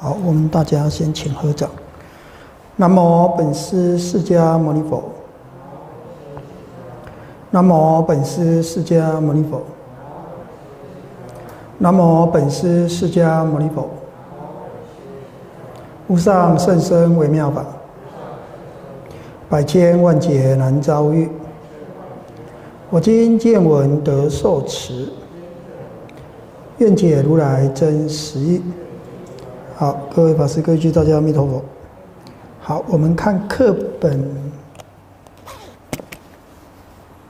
好，我们大家先请合掌。南无本师释迦牟尼佛。南无本师释迦牟尼佛。南无本师释迦牟尼佛。无上甚深微妙法，百千万劫难遭遇。我今见闻得受持，愿解如来真实义。好，各位法师、各位居，大家阿弥陀佛。好，我们看课本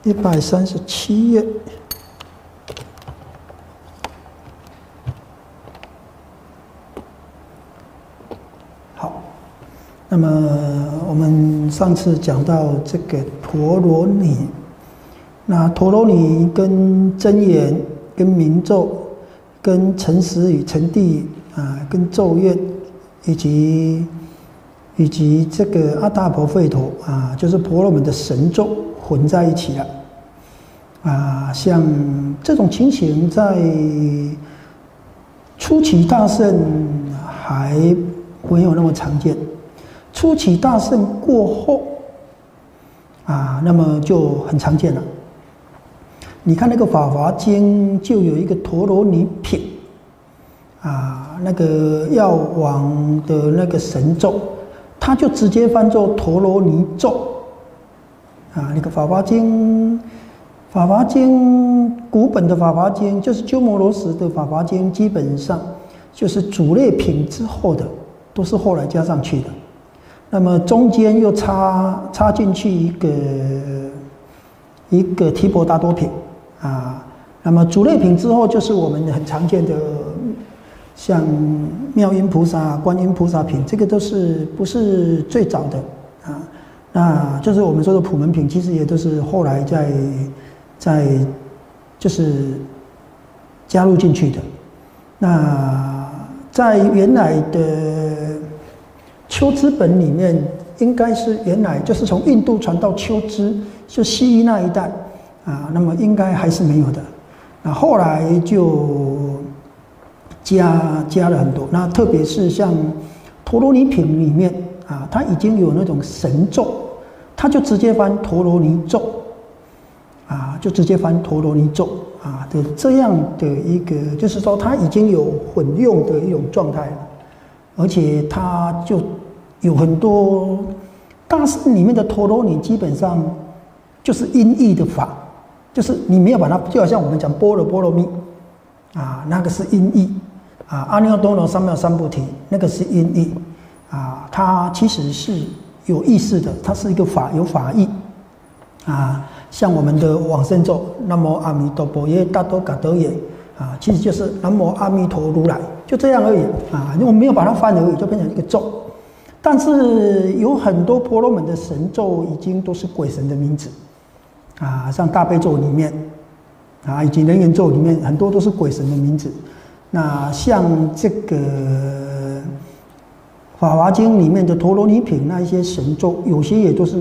一百三十七页。好，那么我们上次讲到这个陀罗尼，那陀罗尼跟真言、跟明咒、跟诚实与诚谛。啊，跟咒怨，以及以及这个阿达婆吠陀啊，就是婆罗门的神咒混在一起了。啊，像这种情形在初期大圣还没有那么常见，初期大圣过后，啊，那么就很常见了。你看那个《法华经》就有一个陀罗尼品。啊，那个药王的那个神咒，他就直接翻作陀罗尼咒。啊，那个《法华经》，《法华经》古本的《法华经》就是鸠摩罗什的《法华经》，基本上就是主类品之后的，都是后来加上去的。那么中间又插插进去一个一个提婆达多品啊。那么主类品之后，就是我们很常见的。像妙音菩萨、观音菩萨品，这个都是不是最早的啊？那就是我们说的普门品，其实也都是后来在在就是加入进去的。那在原来的秋支本里面，应该是原来就是从印度传到秋支，就西域那一带啊，那么应该还是没有的。那后来就。加加了很多，那特别是像陀罗尼品里面啊，它已经有那种神咒，它就直接翻陀罗尼咒，啊，就直接翻陀罗尼咒啊的这样的一个，就是说它已经有混用的一种状态了，而且它就有很多大师里面的陀罗尼，基本上就是音译的法，就是你没有把它，就好像我们讲波罗波罗蜜啊，那个是音译。啊，阿耨多罗三藐三菩提，那个是音译，啊，它其实是有意思的，它是一个法，有法义，啊，像我们的往生咒，南无阿弥陀佛耶，大多嘎德耶，啊，其实就是南无阿弥陀如来，就这样而已，啊，因为我没有把它翻而已，就变成一个咒，但是有很多婆罗门的神咒已经都是鬼神的名字，啊，像大悲咒里面，啊，以及人言咒里面，很多都是鬼神的名字。那像这个《法华经》里面的陀罗尼品那一些神咒，有些也都是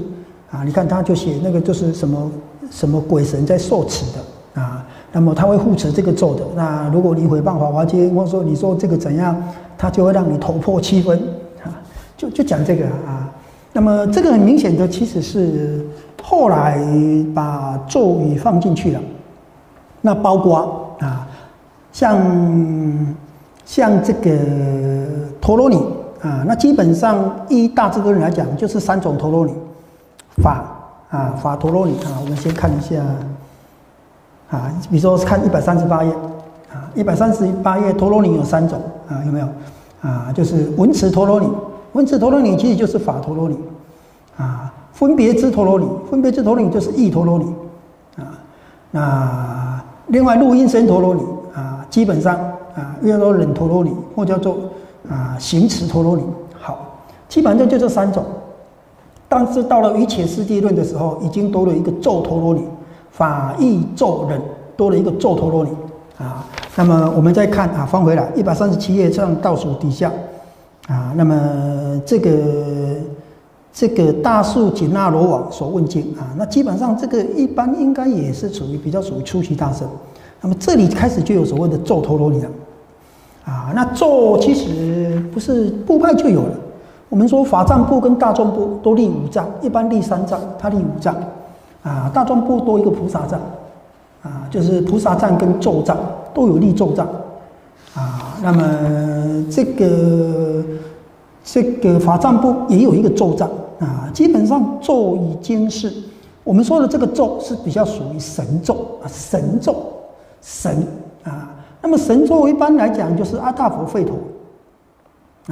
啊，你看他就写那个就是什么什么鬼神在受持的啊，那么他会护持这个咒的。那如果你诽谤《法华经》，或者说你说这个怎样，他就会让你头破七分啊，就就讲这个啊。那么这个很明显的其实是后来把咒语放进去了，那包括。像像这个陀罗尼啊，那基本上依大智度人来讲，就是三种陀罗尼法啊法陀罗尼啊。我们先看一下啊，比如说看一百三十八页啊，一百三十八页陀罗尼有三种啊，有没有啊？就是文词陀罗尼，文词陀罗尼其实就是法陀罗尼啊。分别之陀罗尼，分别之陀罗尼就是意陀罗尼啊。那另外录音声陀罗尼。基本上啊，叫做冷陀罗尼，或叫做啊行持陀罗尼。好，基本上就这三种。但是到了《一切世界论》的时候，已经多了一个咒陀罗尼，法义咒忍多了一个咒陀罗尼啊。那么我们再看啊，翻回来一百三十七页上倒数底下啊，那么这个这个大树紧那罗网所问经啊，那基本上这个一般应该也是属于比较属于初期大圣。那么这里开始就有所谓的咒陀罗尼了，啊，那咒其实不是部派就有了。我们说法藏部跟大众部都立五藏，一般立三藏，他立五藏，啊，大众部多一个菩萨藏，啊，就是菩萨藏跟咒藏都有立咒藏，啊，那么这个这个法藏部也有一个咒藏，啊，基本上咒已经是我们说的这个咒是比较属于神咒啊，神咒。神啊，那么神咒一般来讲就是阿大佛吠陀，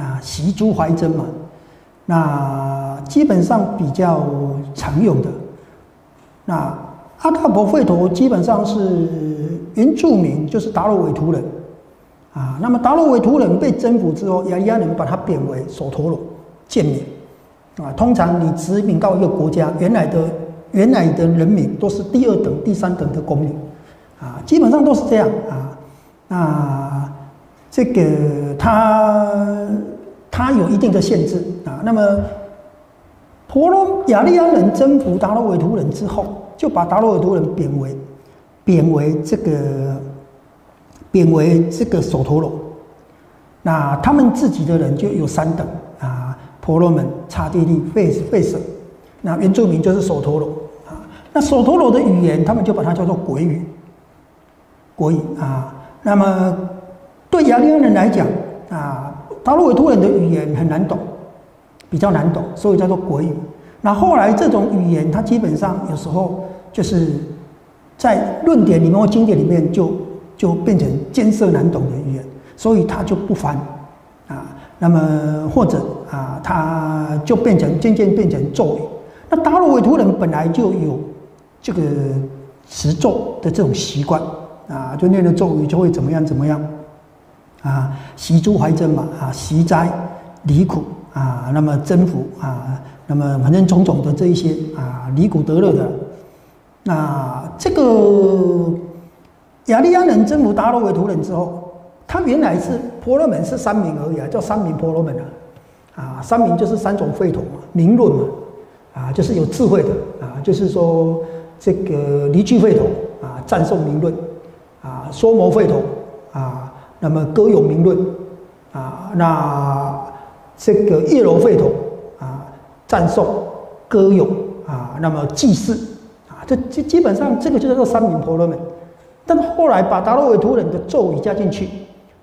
啊，习诸怀真嘛。那基本上比较常用的，那阿达婆吠陀基本上是原住民，就是达罗韦图人啊。那么达罗韦图人被征服之后，雅利安人把他贬为首陀罗，贱民啊。通常你殖民到一个国家，原来的原来的人民都是第二等、第三等的公民啊，基本上都是这样啊。那这个他。它有一定的限制啊。那么，婆罗亚利安人征服达罗韦图人之后，就把达罗韦图人贬为贬为这个贬为这个首陀罗。那他们自己的人就有三等啊：婆罗门、刹帝利、费费舍。那原住民就是首陀罗啊。那首陀罗的语言，他们就把它叫做鬼语。国语啊。那么对雅利安人来讲啊。达罗韦图人的语言很难懂，比较难懂，所以叫做国语。那后来这种语言，它基本上有时候就是在论点里面或经典里面就就变成艰涩难懂的语言，所以它就不翻啊。那么或者啊，它就变成渐渐变成咒语。那达罗韦图人本来就有这个持咒的这种习惯啊，就念了咒语就会怎么样怎么样。啊，习诸怀真嘛，啊，习灾离苦啊，那么征服啊，那么反正种种的这一些啊，离苦得乐的。那这个雅利安人征服达罗维图人之后，他原来是婆罗门是三名而已啊，叫三名婆罗门啊。啊，三名就是三种吠陀嘛，名论嘛，啊，就是有智慧的啊，就是说这个离句吠陀啊，赞颂名论说摩吠陀啊。那么歌咏名论啊，那这个叶罗吠陀啊，赞颂歌咏啊，那么祭祀啊，这基基本上这个就叫做三名婆罗门。但后来把达罗韦图人的咒语加进去，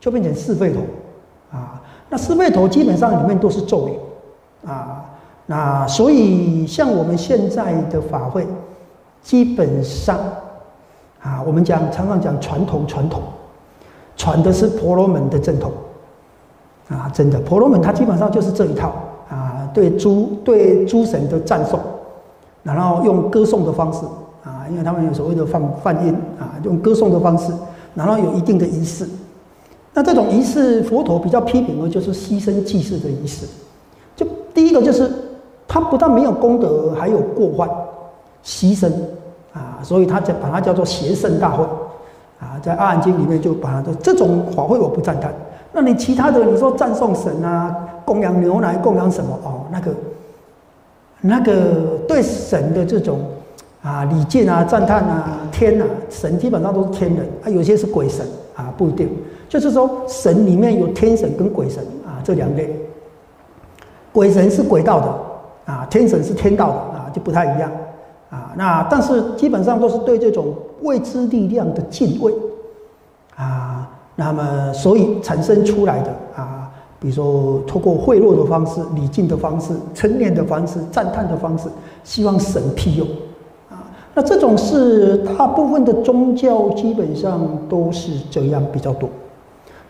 就变成四吠陀啊。那四吠陀基本上里面都是咒语啊。那所以像我们现在的法会，基本上啊，我们讲常常讲传统传统。传的是婆罗门的正统，啊，真的，婆罗门他基本上就是这一套啊，对诸对诸神的赞颂，然后用歌颂的方式啊，因为他们有所谓的放梵音啊，用歌颂的方式，然后有一定的仪式。那这种仪式，佛陀比较批评的就是牺牲祭祀的仪式。就第一个就是他不但没有功德，还有过患，牺牲，所以他叫把它叫做邪圣大会。啊，在《阿含经》里面就把它的这种法会我不赞叹。那你其他的，你说赞颂神啊，供养牛奶，供养什么？哦，那个那个对神的这种啊礼敬啊、赞叹啊，天啊，神基本上都是天人啊，有些是鬼神啊，不一定。就是说，神里面有天神跟鬼神啊这两类。鬼神是鬼道的啊，天神是天道的啊，就不太一样。啊，那但是基本上都是对这种未知力量的敬畏啊，那么所以产生出来的啊，比如说通过贿赂的方式、礼敬的方式、称念的方式、赞叹的方式，希望神庇佑啊。那这种是大部分的宗教基本上都是这样比较多。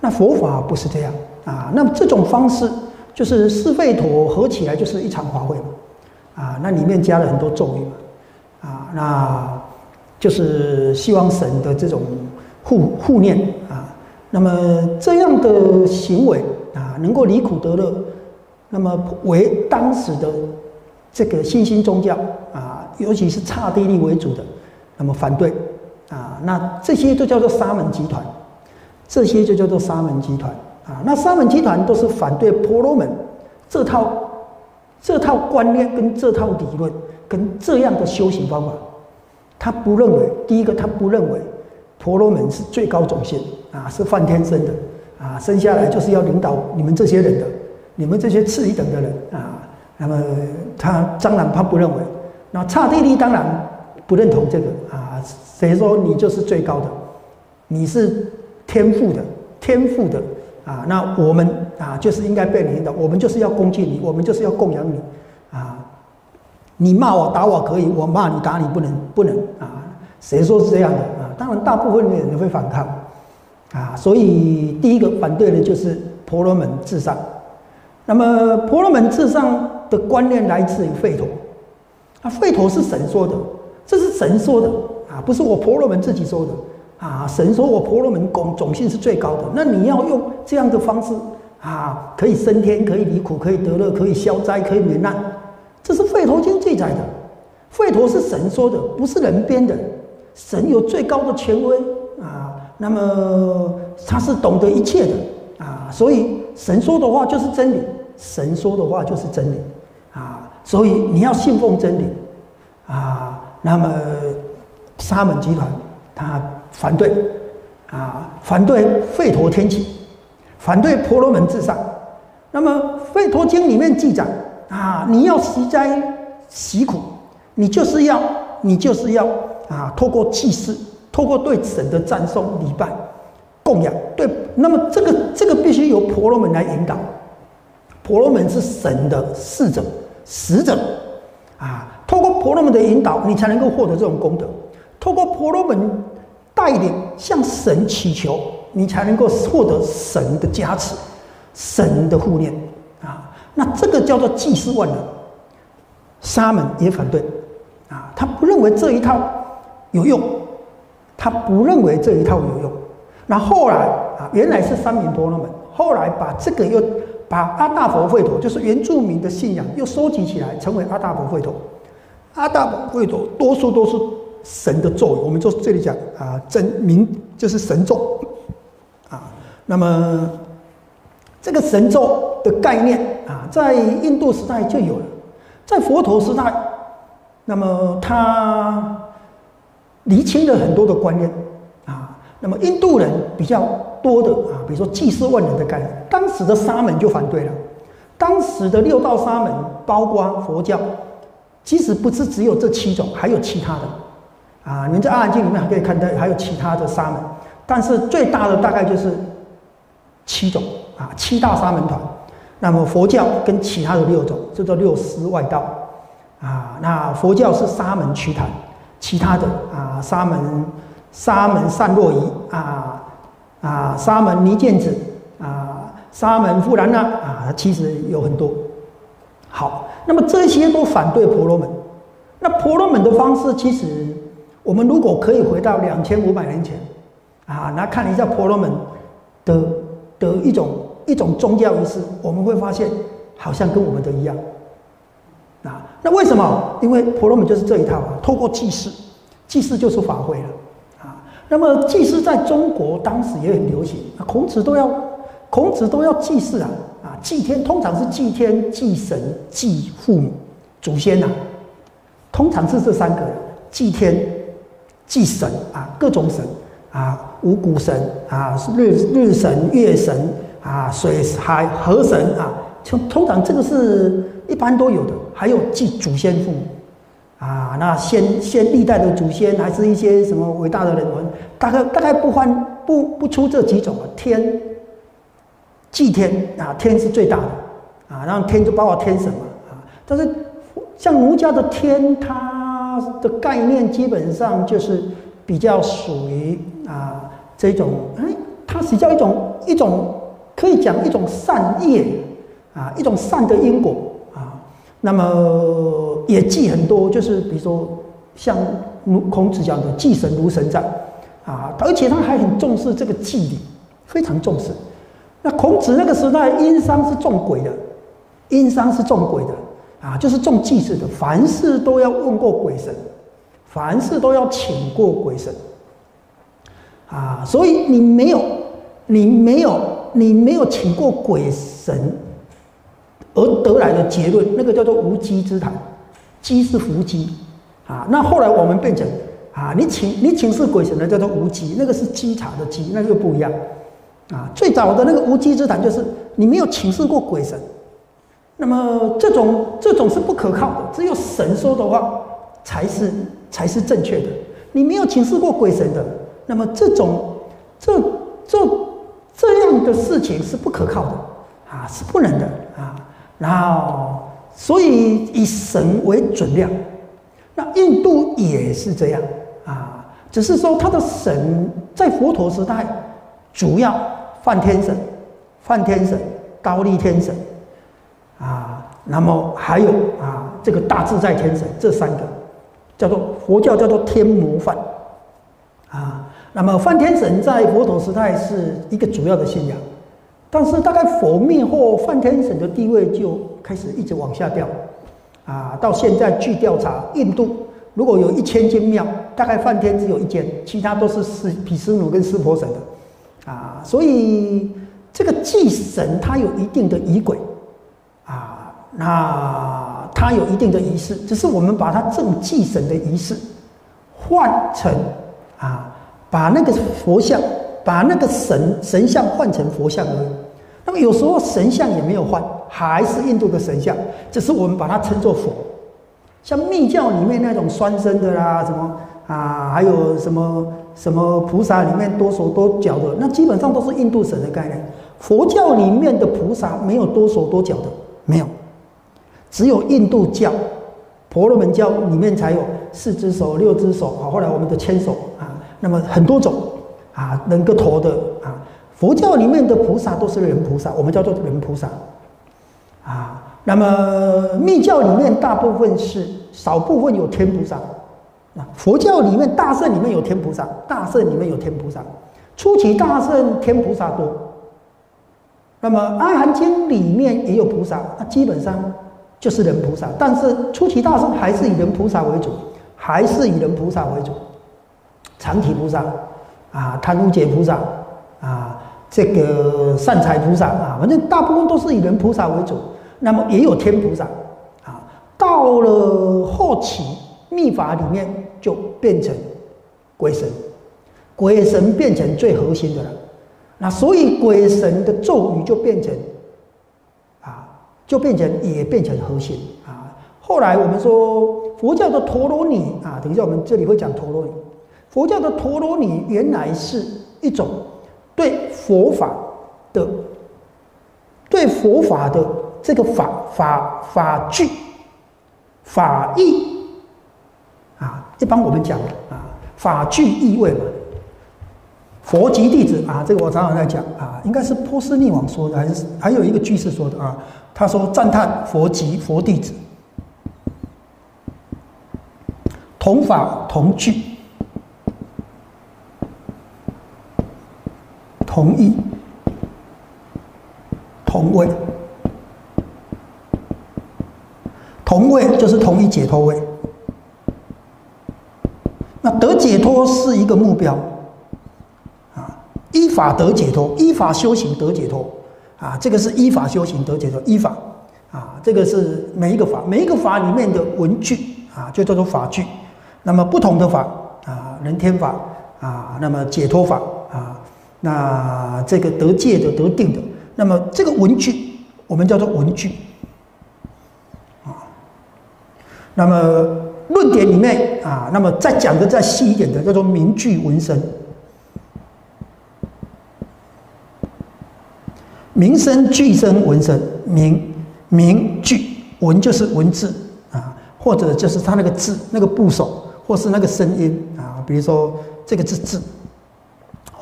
那佛法不是这样啊，那么这种方式就是四吠陀合起来就是一场法会嘛啊，那里面加了很多咒语嘛。啊，那就是希望神的这种护护念啊，那么这样的行为啊，能够离苦得乐，那么为当时的这个新兴宗教啊，尤其是刹帝利为主的，那么反对啊，那这些就叫做沙门集团，这些就叫做沙门集团啊，那沙门集团都是反对婆罗门这套这套观念跟这套理论。跟这样的修行方法，他不认为，第一个他不认为婆罗门是最高种姓啊，是梵天生的啊，生下来就是要领导你们这些人的你们这些次一等的人啊，那么他当然他不认为，那刹帝利当然不认同这个啊，谁说你就是最高的？你是天赋的，天赋的啊，那我们啊就是应该被领导，我们就是要恭敬你，我们就是要供养你。你骂我打我可以，我骂你打你不能不能啊？谁说是这样的啊？当然，大部分的人会反抗啊。所以第一个反对的就是婆罗门至上。那么婆罗门至上的观念来自于吠陀啊，吠陀是神说的，这是神说的啊，不是我婆罗门自己说的啊。神说我婆罗门种种性是最高的，那你要用这样的方式啊，可以升天，可以离苦，可以得乐，可以消灾，可以免难。这是《吠陀经》记载的，吠陀是神说的，不是人编的。神有最高的权威啊，那么他是懂得一切的啊，所以神说的话就是真理，神说的话就是真理啊，所以你要信奉真理啊。那么沙门集团他反对啊，反对吠陀天启，反对婆罗门至上。那么《吠陀经》里面记载。啊！你要习灾习苦，你就是要你就是要啊！透过祭祀，透过对神的赞颂、礼拜、供养，对，那么这个这个必须由婆罗门来引导。婆罗门是神的侍者、使者啊！透过婆罗门的引导，你才能够获得这种功德。透过婆罗门带领向神祈求，你才能够获得神的加持、神的护念！那这个叫做祭祀万能，沙门也反对，啊，他不认为这一套有用，他不认为这一套有用。那后来啊，原来是三明婆罗门，后来把这个又把阿大佛会陀，就是原住民的信仰，又收集起来，成为阿大佛会陀。阿大佛会陀多数都是神的咒语，我们就这里讲啊，真名就是神咒，啊，那么。这个神咒的概念啊，在印度时代就有了，在佛陀时代，那么他厘清了很多的观念啊。那么印度人比较多的啊，比如说祭祀万能的概念，当时的沙门就反对了。当时的六道沙门，包括佛教，其实不是只有这七种，还有其他的啊。你们在阿含经里面还可以看到还有其他的沙门，但是最大的大概就是七种。啊，七大沙门团，那么佛教跟其他的六种叫做六师外道，啊，那佛教是沙门瞿昙，其他的啊，沙门沙门善若仪啊啊，沙门尼犍子啊，沙门富兰那啊，其实有很多。好，那么这些都反对婆罗门。那婆罗门的方式，其实我们如果可以回到两千五百年前啊，来看一下婆罗门的。的一种一种宗教仪式，我们会发现好像跟我们的一样，啊，那为什么？因为婆罗门就是这一套啊，透过祭祀，祭祀就是法会了，啊，那么祭祀在中国当时也很流行，孔子都要孔子都要祭祀啊，啊，祭天通常是祭天、祭神、祭父母、祖先呐，通常是这三个，祭天、祭神啊，各种神。啊，五谷神啊，日日神、月神啊，水海河神啊，通通常这个是一般都有的。还有祭祖先父母啊，那先先历代的祖先，还是一些什么伟大的人文，大概大概不换不不出这几种啊。天祭天啊，天是最大的啊，然后天就包括天神嘛啊。但是像儒家的天，它的概念基本上就是比较属于。啊，这种哎，它是叫一种一种可以讲一种善业啊，一种善的因果啊。那么也记很多，就是比如说像孔子讲的“祭神如神在”，啊，而且他还很重视这个祭礼，非常重视。那孔子那个时代，殷商是重鬼的，殷商是重鬼的啊，就是重祭祀的，凡事都要问过鬼神，凡事都要请过鬼神。啊，所以你没有，你没有，你没有请过鬼神而得来的结论，那个叫做无稽之谈，稽是伏稽啊。那后来我们变成啊，你请你请示鬼神的叫做无稽，那个是稽查的稽，那就不一样啊。最早的那个无稽之谈就是你没有请示过鬼神那么这种这种是不可靠的，只有神说的话才是才是正确的。你没有请示过鬼神的，那么这种这这这样的事情是不可靠的啊，是不能的啊。然后，所以以神为准量。那印度也是这样啊，只是说他的神在佛陀时代主要梵天神、梵天神、高丽天神。啊，那么还有啊，这个大自在天神这三个，叫做佛教叫做天魔梵，那么梵天神在佛陀时代是一个主要的信仰，但是大概佛灭后，梵天神的地位就开始一直往下掉，啊，到现在据调查，印度如果有一千间庙，大概梵天只有一间，其他都是释毗湿奴跟湿婆神的，啊，所以这个祭神它有一定的仪轨。啊那它有一定的仪式，只是我们把它这种祭神的仪式换成啊，把那个佛像，把那个神神像换成佛像而已。那么有时候神像也没有换，还是印度的神像，只是我们把它称作佛。像密教里面那种双身的啦，什么啊，还有什么什么菩萨里面多手多脚的，那基本上都是印度神的概念。佛教里面的菩萨没有多手多脚的，没有。只有印度教、婆罗门教里面才有四只手、六只手啊。后来我们的牵手啊，那么很多种啊，人个头的啊。佛教里面的菩萨都是人菩萨，我们叫做人菩萨啊。那么密教里面大部分是少部分有天菩萨啊。佛教里面大圣里面有天菩萨，大圣里面有天菩萨，初期大圣天菩萨多。那么阿含经里面也有菩萨，那基本上。就是人菩萨，但是初期大圣还是以人菩萨为主，还是以人菩萨为主。长体菩萨啊，贪污解菩萨啊，这个善财菩萨啊，反正大部分都是以人菩萨为主。那么也有天菩萨啊，到了后期密法里面就变成鬼神，鬼神变成最核心的了。那所以鬼神的咒语就变成啊。就变成也变成核心啊！后来我们说佛教的陀罗尼啊，等一下我们这里会讲陀罗尼。佛教的陀罗尼原来是一种对佛法的、对佛法的这个法法法句、法义啊，一般我们讲啊，法句意味嘛。佛及弟子啊，这个我常常在讲啊，应该是波斯匿王说的，还是还有一个居士说的啊？他说赞叹佛及佛弟子，同法同句，同意同位，同位就是同一解脱位。那得解脱是一个目标。啊依法得解脱，依法修行得解脱，啊，这个是依法修行得解脱。依法，啊，这个是每一个法，每一个法里面的文句，啊，就叫做法句。那么不同的法，啊，人天法，啊，那么解脱法，那这个得戒的、得定的，那么这个文句，我们叫做文句，啊，那么论点里面，啊，那么再讲的再细一点的，叫做名句文身。名声句声文声名名句文就是文字啊，或者就是它那个字那个部首，或是那个声音啊，比如说这个字字。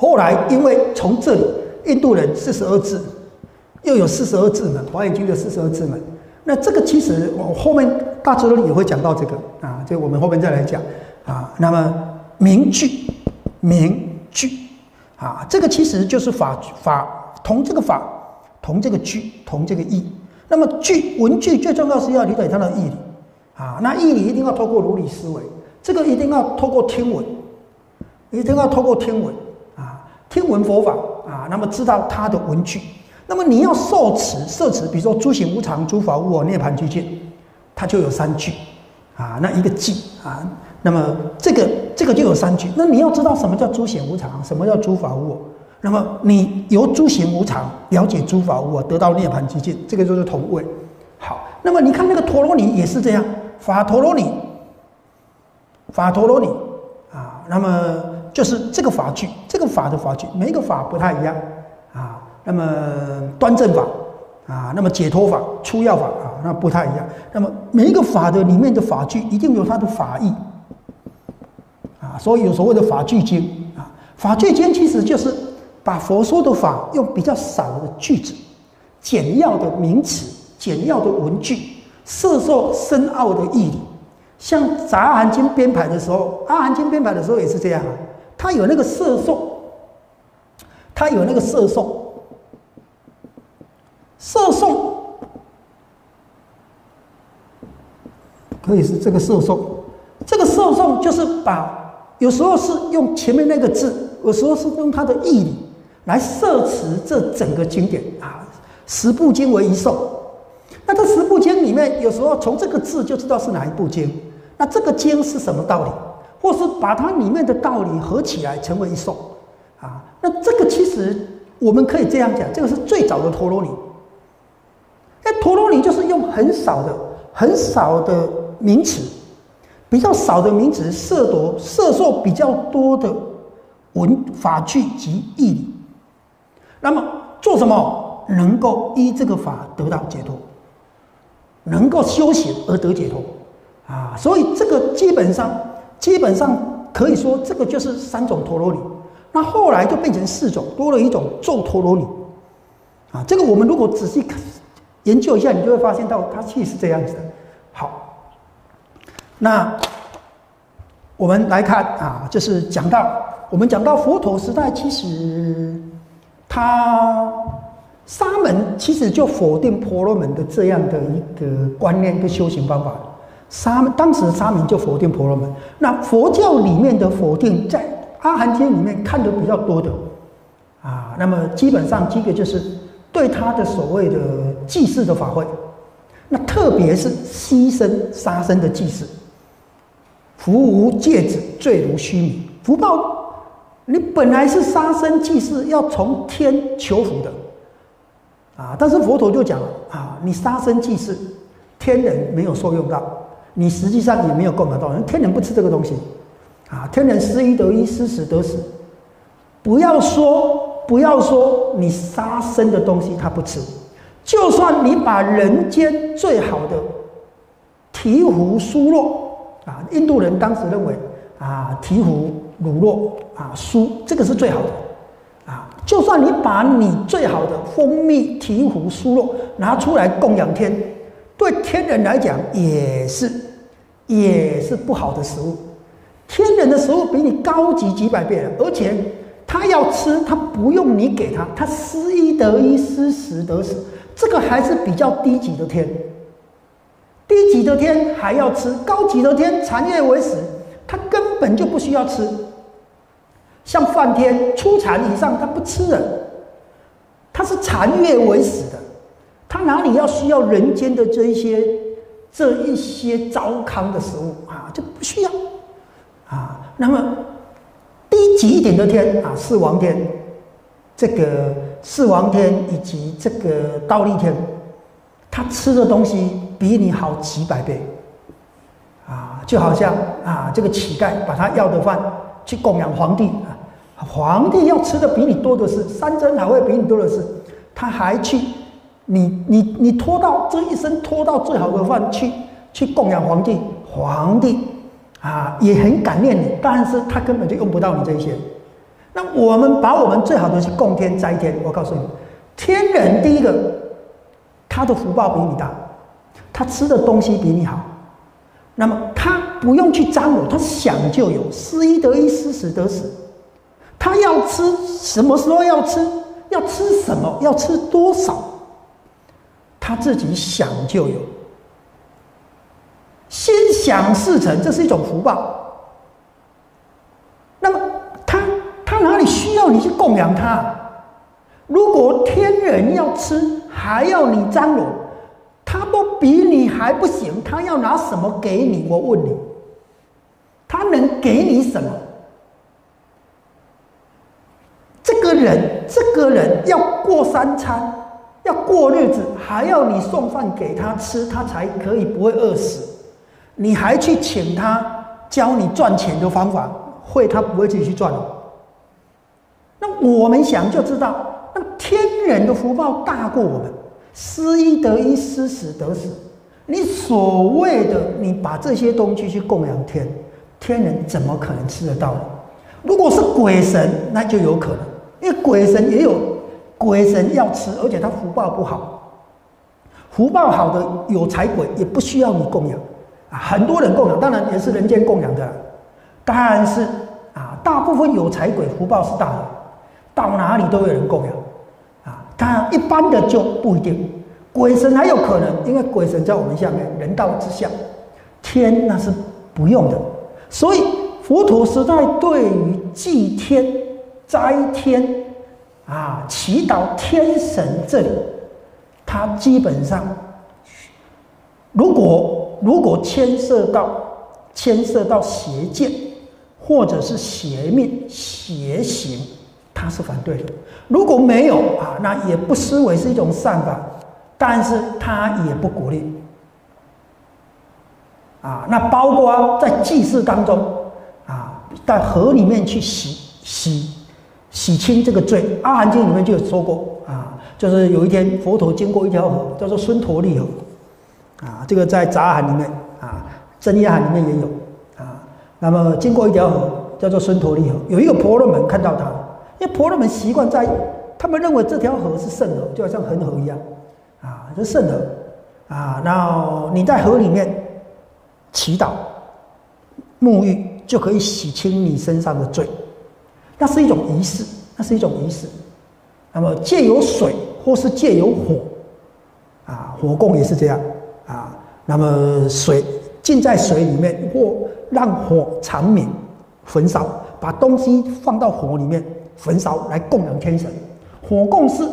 后来因为从这里印度人四十二字，又有四十二字门，华严经的四十二字门。那这个其实我后面大智里也会讲到这个啊，这我们后面再来讲啊。那么名句名句啊，这个其实就是法法同这个法。同这个句，同这个义。那么句文句最重要是要理解它的义理啊。那义理一定要透过如理思维，这个一定要透过听闻，一定要透过听闻，听闻佛法啊。那么知道它的文句。那么你要受持受持，比如说诸行无常，诸法无我，涅盘寂静，它就有三句啊。那一个记啊，那么这个这个就有三句。那你要知道什么叫诸行无常，什么叫诸法无我。那么你由诸行无常了解诸法无我，得到涅槃寂静，这个就是同位。好，那么你看那个陀罗尼也是这样，法陀罗尼，法陀罗尼啊，那么就是这个法具，这个法的法具，每一个法不太一样啊。那么端正法啊，那么解脱法、出药法啊，那不太一样。那么每一个法的里面的法具一定有它的法义啊，所以有所谓的法具经啊，法具经其实就是把佛说的法用比较少的句子、简要的名词、简要的文句，摄受深奥的义理。像《杂含经》编排的时候，《阿含经》编排的时候也是这样啊，它有那个色受，它有那个色受。射诵可以是这个色诵，这个色诵就是把有时候是用前面那个字，有时候是用它的义理来摄持这整个经典啊。十部经为一诵，那这十部经里面，有时候从这个字就知道是哪一部经。那这个经是什么道理？或是把它里面的道理合起来成为一诵啊？那这个其实我们可以这样讲，这个是最早的陀罗尼。那陀罗尼就是用很少的、很少的名词，比较少的名词，摄夺、摄受比较多的文法句及义理。那么做什么能够依这个法得到解脱？能够修行而得解脱啊！所以这个基本上、基本上可以说，这个就是三种陀罗尼。那后来就变成四种，多了一种咒陀罗尼啊！这个我们如果仔细。研究一下，你就会发现到它其实是这样子的。好，那我们来看啊，就是讲到我们讲到佛陀时代，其实他沙门其实就否定婆罗门的这样的一个观念跟修行方法。沙当时沙门就否定婆罗门。那佛教里面的否定，在阿含经里面看的比较多的啊，那么基本上几个就是。对他的所谓的祭祀的法会，那特别是牺牲杀生的祭祀，福无戒指，罪如须弥。福报，你本来是杀生祭祀，要从天求福的，啊！但是佛陀就讲了啊，你杀生祭祀，天人没有受用到，你实际上也没有供得到人，天人不吃这个东西，啊！天人失一得一，失死得死，不要说。不要说你杀生的东西他不吃，就算你把人间最好的醍醐酥酪啊，印度人当时认为啊，醍醐乳酪啊酥这个是最好的啊，就算你把你最好的蜂蜜醍醐酥酪拿出来供养天，对天人来讲也是也是不好的食物，天人的食物比你高级几百倍，而且。他要吃，他不用你给他，他失一得一，失十得十，这个还是比较低级的天。低级的天还要吃，高级的天残月为食，他根本就不需要吃。像梵天初禅以上，他不吃人，他是残月为食的，他哪里要需要人间的这一些这一些糟糠的食物啊？就不需要啊。那么。低级一点的天啊，四王天，这个四王天以及这个倒立天，他吃的东西比你好几百倍，啊，就好像啊，这个乞丐把他要的饭去供养皇帝啊，皇帝要吃的比你多的是，山珍海味比你多的是，他还去，你你你拖到这一生拖到最好的饭去去供养皇帝，皇帝。啊，也很感念你，但是他根本就用不到你这些。那我们把我们最好的去供天斋天，我告诉你，天人第一个，他的福报比你大，他吃的东西比你好，那么他不用去沾我，他想就有，失一得一，失十得十。他要吃什么时候要吃，要吃什么，要吃多少，他自己想就有。心想事成，这是一种福报。那么他他哪里需要你去供养他？如果天人要吃，还要你张罗，他都比你还不行。他要拿什么给你？我问你，他能给你什么？这个人，这个人要过三餐，要过日子，还要你送饭给他吃，他才可以不会饿死。你还去请他教你赚钱的方法，会他不会自己去赚那我们想就知道，那天人的福报大过我们，失一得一，失死得死。你所谓的你把这些东西去供养天，天人怎么可能吃得到呢？如果是鬼神，那就有可能，因为鬼神也有鬼神要吃，而且他福报不好，福报好的有财鬼也不需要你供养啊。很多人供养，当然也是人间供养的，但是啊，大部分有财鬼福报是大的。到哪里都有人供养，啊，当然一般的就不一定。鬼神还有可能，因为鬼神在我们下面，人道之下，天那是不用的。所以佛陀时代对于祭天、斋天，啊，祈祷天神这里，他基本上，如果如果牵涉到牵涉到邪见，或者是邪命、邪行。他是反对的，如果没有啊，那也不失为是一种善法，但是他也不鼓励。啊，那包括在祭祀当中啊，在河里面去洗洗洗清这个罪，《阿含经》里面就有说过啊，就是有一天佛陀经过一条河，叫做孙陀利河，啊，这个在杂含里面啊，真言含里面也有啊，那么经过一条河叫做孙陀利河，有一个婆罗门看到他。因为婆罗门习惯在，他们认为这条河是圣河，就好像恒河一样，啊，是圣河，啊，然后你在河里面祈祷、沐浴，就可以洗清你身上的罪，那是一种仪式，那是一种仪式。那么借由水或是借由火，啊，火供也是这样，啊，那么水浸在水里面，或让火长明焚烧，把东西放到火里面。焚烧来供养天神，火供是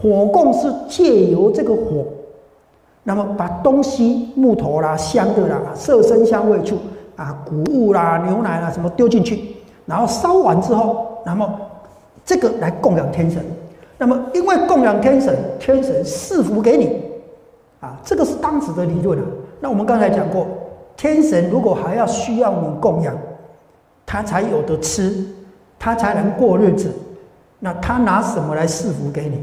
火供是借由这个火，那么把东西木头啦、香的啦、色身香味触啊、谷物啦、牛奶啦什么丢进去，然后烧完之后，那么这个来供养天神。那么因为供养天神，天神赐福给你啊，这个是当时的理论啊。那我们刚才讲过，天神如果还要需要你供养，他才有的吃。他才能过日子，那他拿什么来赐福给你？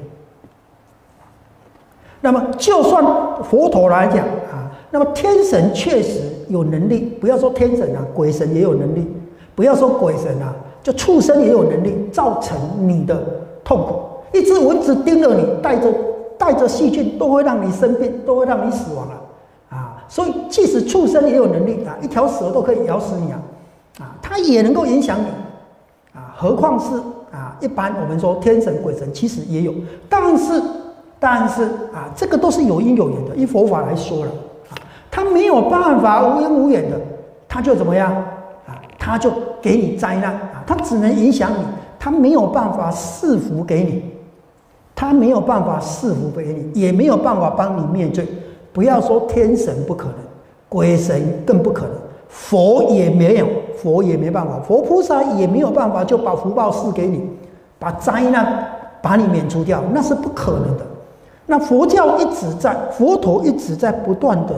那么，就算佛陀来讲啊，那么天神确实有能力，不要说天神啊，鬼神也有能力，不要说鬼神啊，就畜生也有能力造成你的痛苦。一只蚊子叮了你，带着带着细菌，都会让你生病，都会让你死亡啊！啊，所以即使畜生也有能力啊，一条蛇都可以咬死你啊！啊，它也能够影响你啊。何况是啊，一般我们说天神鬼神其实也有，但是但是啊，这个都是有因有缘的。以佛法来说了啊，他没有办法无因无缘的，他就怎么样啊？他就给你灾难啊，他只能影响你，他没有办法赐福给你，他没有办法赐福给你，也没有办法帮你灭罪。不要说天神不可能，鬼神更不可能。佛也没有，佛也没办法，佛菩萨也没有办法就把福报赐给你，把灾难把你免除掉，那是不可能的。那佛教一直在，佛陀一直在不断的、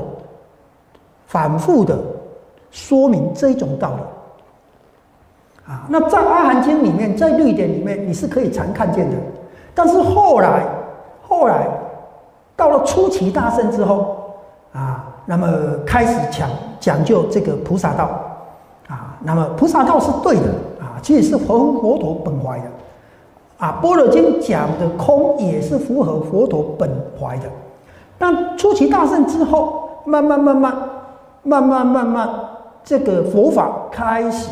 反复的说明这种道理。那在《阿含经》里面，在绿点里面，你是可以常看见的。但是后来，后来到了初期大圣之后，啊，那么开始讲讲究这个菩萨道，啊，那么菩萨道是对的，啊，其实是佛佛陀本怀的，啊，《般若经》讲的空也是符合佛陀本怀的。但初期大圣之后，慢慢慢慢，慢慢慢慢，这个佛法开始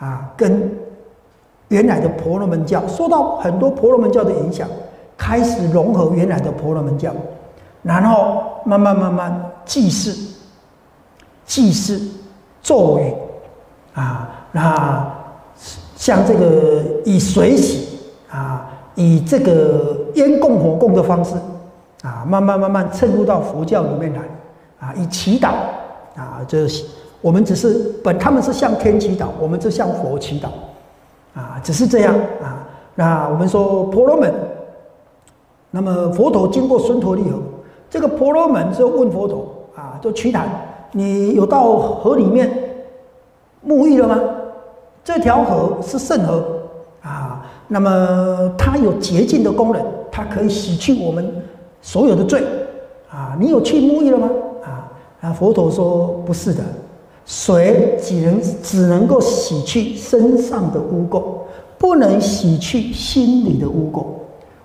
啊，跟原来的婆罗门教受到很多婆罗门教的影响，开始融合原来的婆罗门教，然后慢慢慢慢。祭祀、祭祀、咒语啊，那像这个以水洗啊，以这个烟供、火供的方式啊，慢慢慢慢渗入到佛教里面来啊，以祈祷啊，这我们只是本他们是向天祈祷，我们是向佛祈祷啊，只是这样啊。那我们说婆罗门那么佛陀经过孙陀利河，这个婆罗门就问佛陀啊，就瞿昙，你有到河里面沐浴了吗？这条河是圣河啊，那么它有洁净的功能，它可以洗去我们所有的罪啊。你有去沐浴了吗？啊啊，佛陀说不是的，水只能只能够洗去身上的污垢，不能洗去心里的污垢。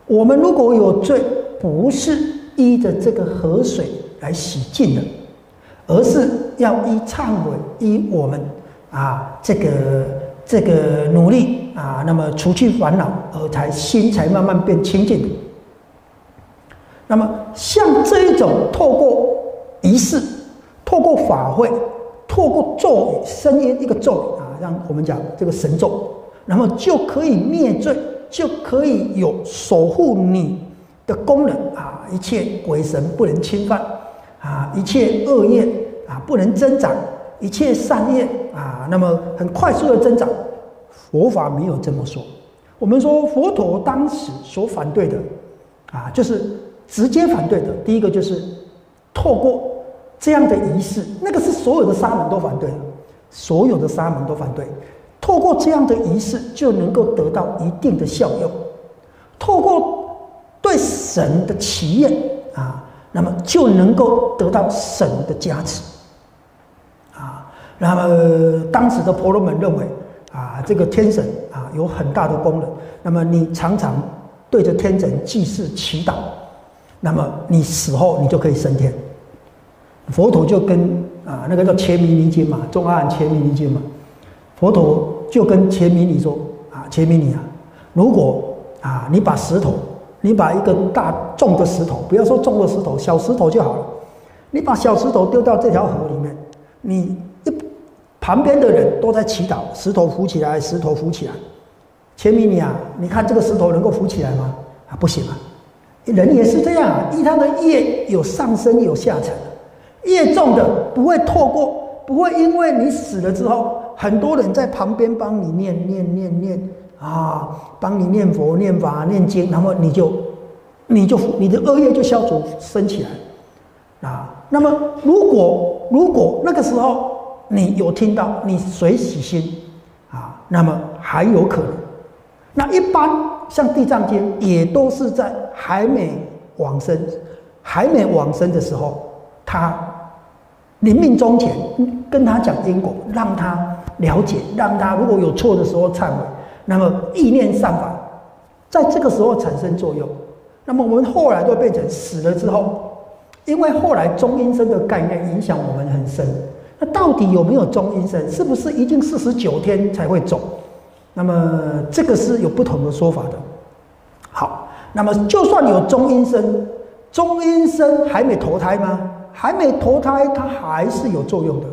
我们如果有罪，不是依着这个河水来洗净的，而是要依忏悔，依我们啊这个。这个努力啊，那么除去烦恼，而才心才慢慢变清净。那么像这一种透过仪式、透过法会、透过咒语、声音一个咒语啊，让我们讲这个神咒，然后就可以灭罪，就可以有守护你的功能啊，一切鬼神不能侵犯啊，一切恶业啊不能增长。一切善业啊，那么很快速的增长。佛法没有这么说。我们说佛陀当时所反对的啊，就是直接反对的。第一个就是透过这样的仪式，那个是所有的沙门都反对，所有的沙门都反对。透过这样的仪式就能够得到一定的效用，透过对神的祈愿啊，那么就能够得到神的加持啊。那么当时的婆罗门认为，啊，这个天神啊有很大的功能。那么你常常对着天神祭祀祈祷，那么你死后你就可以升天。佛陀就跟啊那个叫《切弥尼经》嘛，《中阿含切弥尼经》嘛，佛陀就跟切弥尼说啊，切弥尼啊，如果啊你把石头，你把一个大重的石头，不要说重的石头，小石头就好了，你把小石头丢到这条河里面，你一。旁边的人都在祈祷，石头浮起来，石头浮起来。钱米尼啊，你看这个石头能够浮起来吗？啊，不行啊。人也是这样啊，依他的业有上升有下沉，业重的不会透过，不会因为你死了之后，很多人在旁边帮你念念念念啊，帮你念佛念法念经，然后你就你就你的恶业就消除升起来啊。那么如果如果那个时候。你有听到你水洗心啊？那么还有可能。那一般像地藏经也都是在还没往生、还没往生的时候，他临命终前跟他讲因果，让他了解，让他如果有错的时候忏悔。那么意念善法，在这个时候产生作用。那么我们后来都变成死了之后，因为后来中阴身的概念影响我们很深。那到底有没有中阴身？是不是一定四十九天才会走？那么这个是有不同的说法的。好，那么就算有中阴身，中阴身还没投胎吗？还没投胎，它还是有作用的。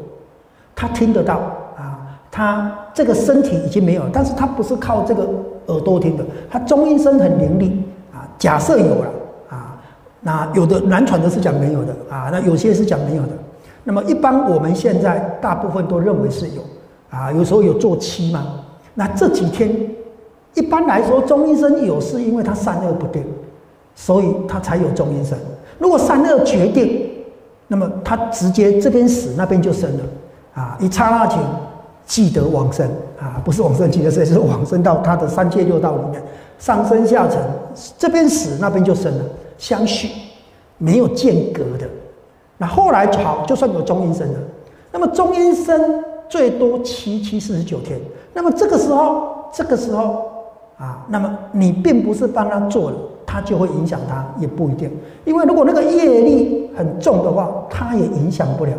他听得到啊，他这个身体已经没有，但是他不是靠这个耳朵听的，他中阴身很灵力啊。假设有了啊，那有的难喘的是讲没有的啊，那有些是讲没有的。那么一般我们现在大部分都认为是有，啊，有时候有做七嘛。那这几天一般来说中医生有，是因为他三恶不定，所以他才有中医生。如果三恶决定，那么他直接这边死那边就生了，啊，一刹那间记得往生啊，不是往生记得生，是往生到他的三界六道里面，上升下沉，这边死那边就生了，相续没有间隔的。那后来好，就算有中阴身了，那么中阴身最多七七四十九天。那么这个时候，这个时候啊，那么你并不是帮他做了，他就会影响他，也不一定。因为如果那个业力很重的话，他也影响不了。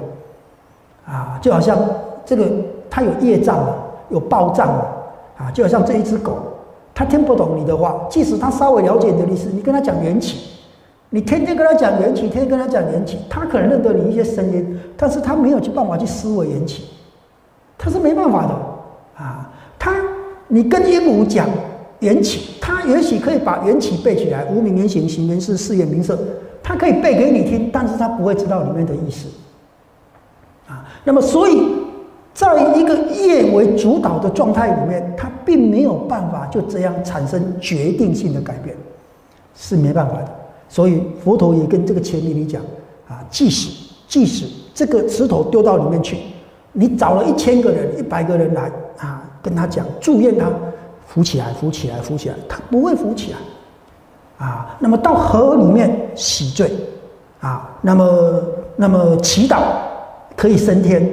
啊，就好像这个他有业障了，有报障了，啊，就好像这一只狗，它听不懂你的话，即使它稍微了解你的意思，你跟他讲缘起。你天天跟他讲缘起，天天跟他讲缘起，他可能认得你一些声音，但是他没有去办法去思维缘起，他是没办法的啊。他，你跟鹦鹉讲缘起，他也许可以把缘起背起来，无名缘行，行缘事，事业名色，他可以背给你听，但是他不会知道里面的意思啊。那么，所以在一个业为主导的状态里面，他并没有办法就这样产生决定性的改变，是没办法的。所以佛陀也跟这个前面你讲啊，即使即使这个石头丢到里面去，你找了一千个人、一百个人来啊，跟他讲祝愿他浮起来、浮起来、浮起来，他不会浮起来啊。那么到河里面洗罪啊，那么那么祈祷可以升天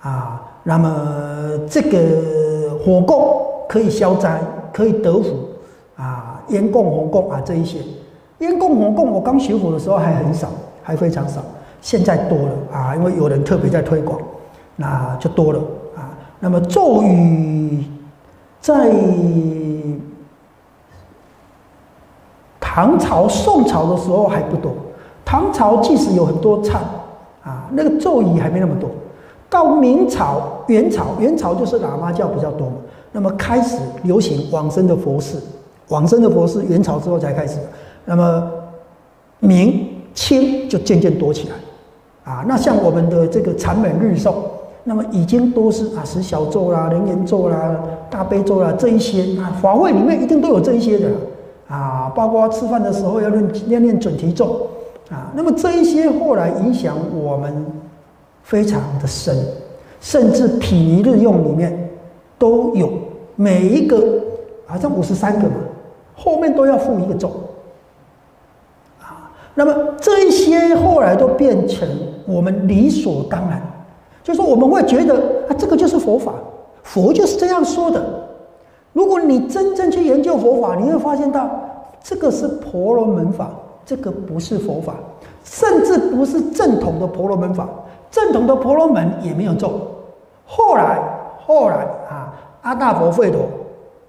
啊，那么这个火供可以消灾，可以得福啊，烟供、火供啊这一些。烟供火供，我刚学佛的时候还很少，还非常少。现在多了啊，因为有人特别在推广，那就多了啊。那么咒语在唐朝、宋朝的时候还不多。唐朝即使有很多唱啊，那个咒语还没那么多。到明朝、元朝，元朝就是喇嘛教比较多嘛。那么开始流行往生的佛事，往生的佛事，元朝之后才开始。那么明清就渐渐多起来，啊，那像我们的这个禅门日诵，那么已经都是啊十小咒啦、人言咒啦、大悲咒啦这一些啊，法会里面一定都有这一些的啊，包括吃饭的时候要念念念准提咒啊，那么这一些后来影响我们非常的深，甚至毗尼日用里面都有每一个好像五十三个嘛，后面都要附一个咒啊。那么这一些后来都变成我们理所当然，就是我们会觉得啊，这个就是佛法，佛就是这样说的。如果你真正去研究佛法，你会发现到这个是婆罗门法，这个不是佛法，甚至不是正统的婆罗门法。正统的婆罗门也没有做。后来，后来啊，阿大佛吠陀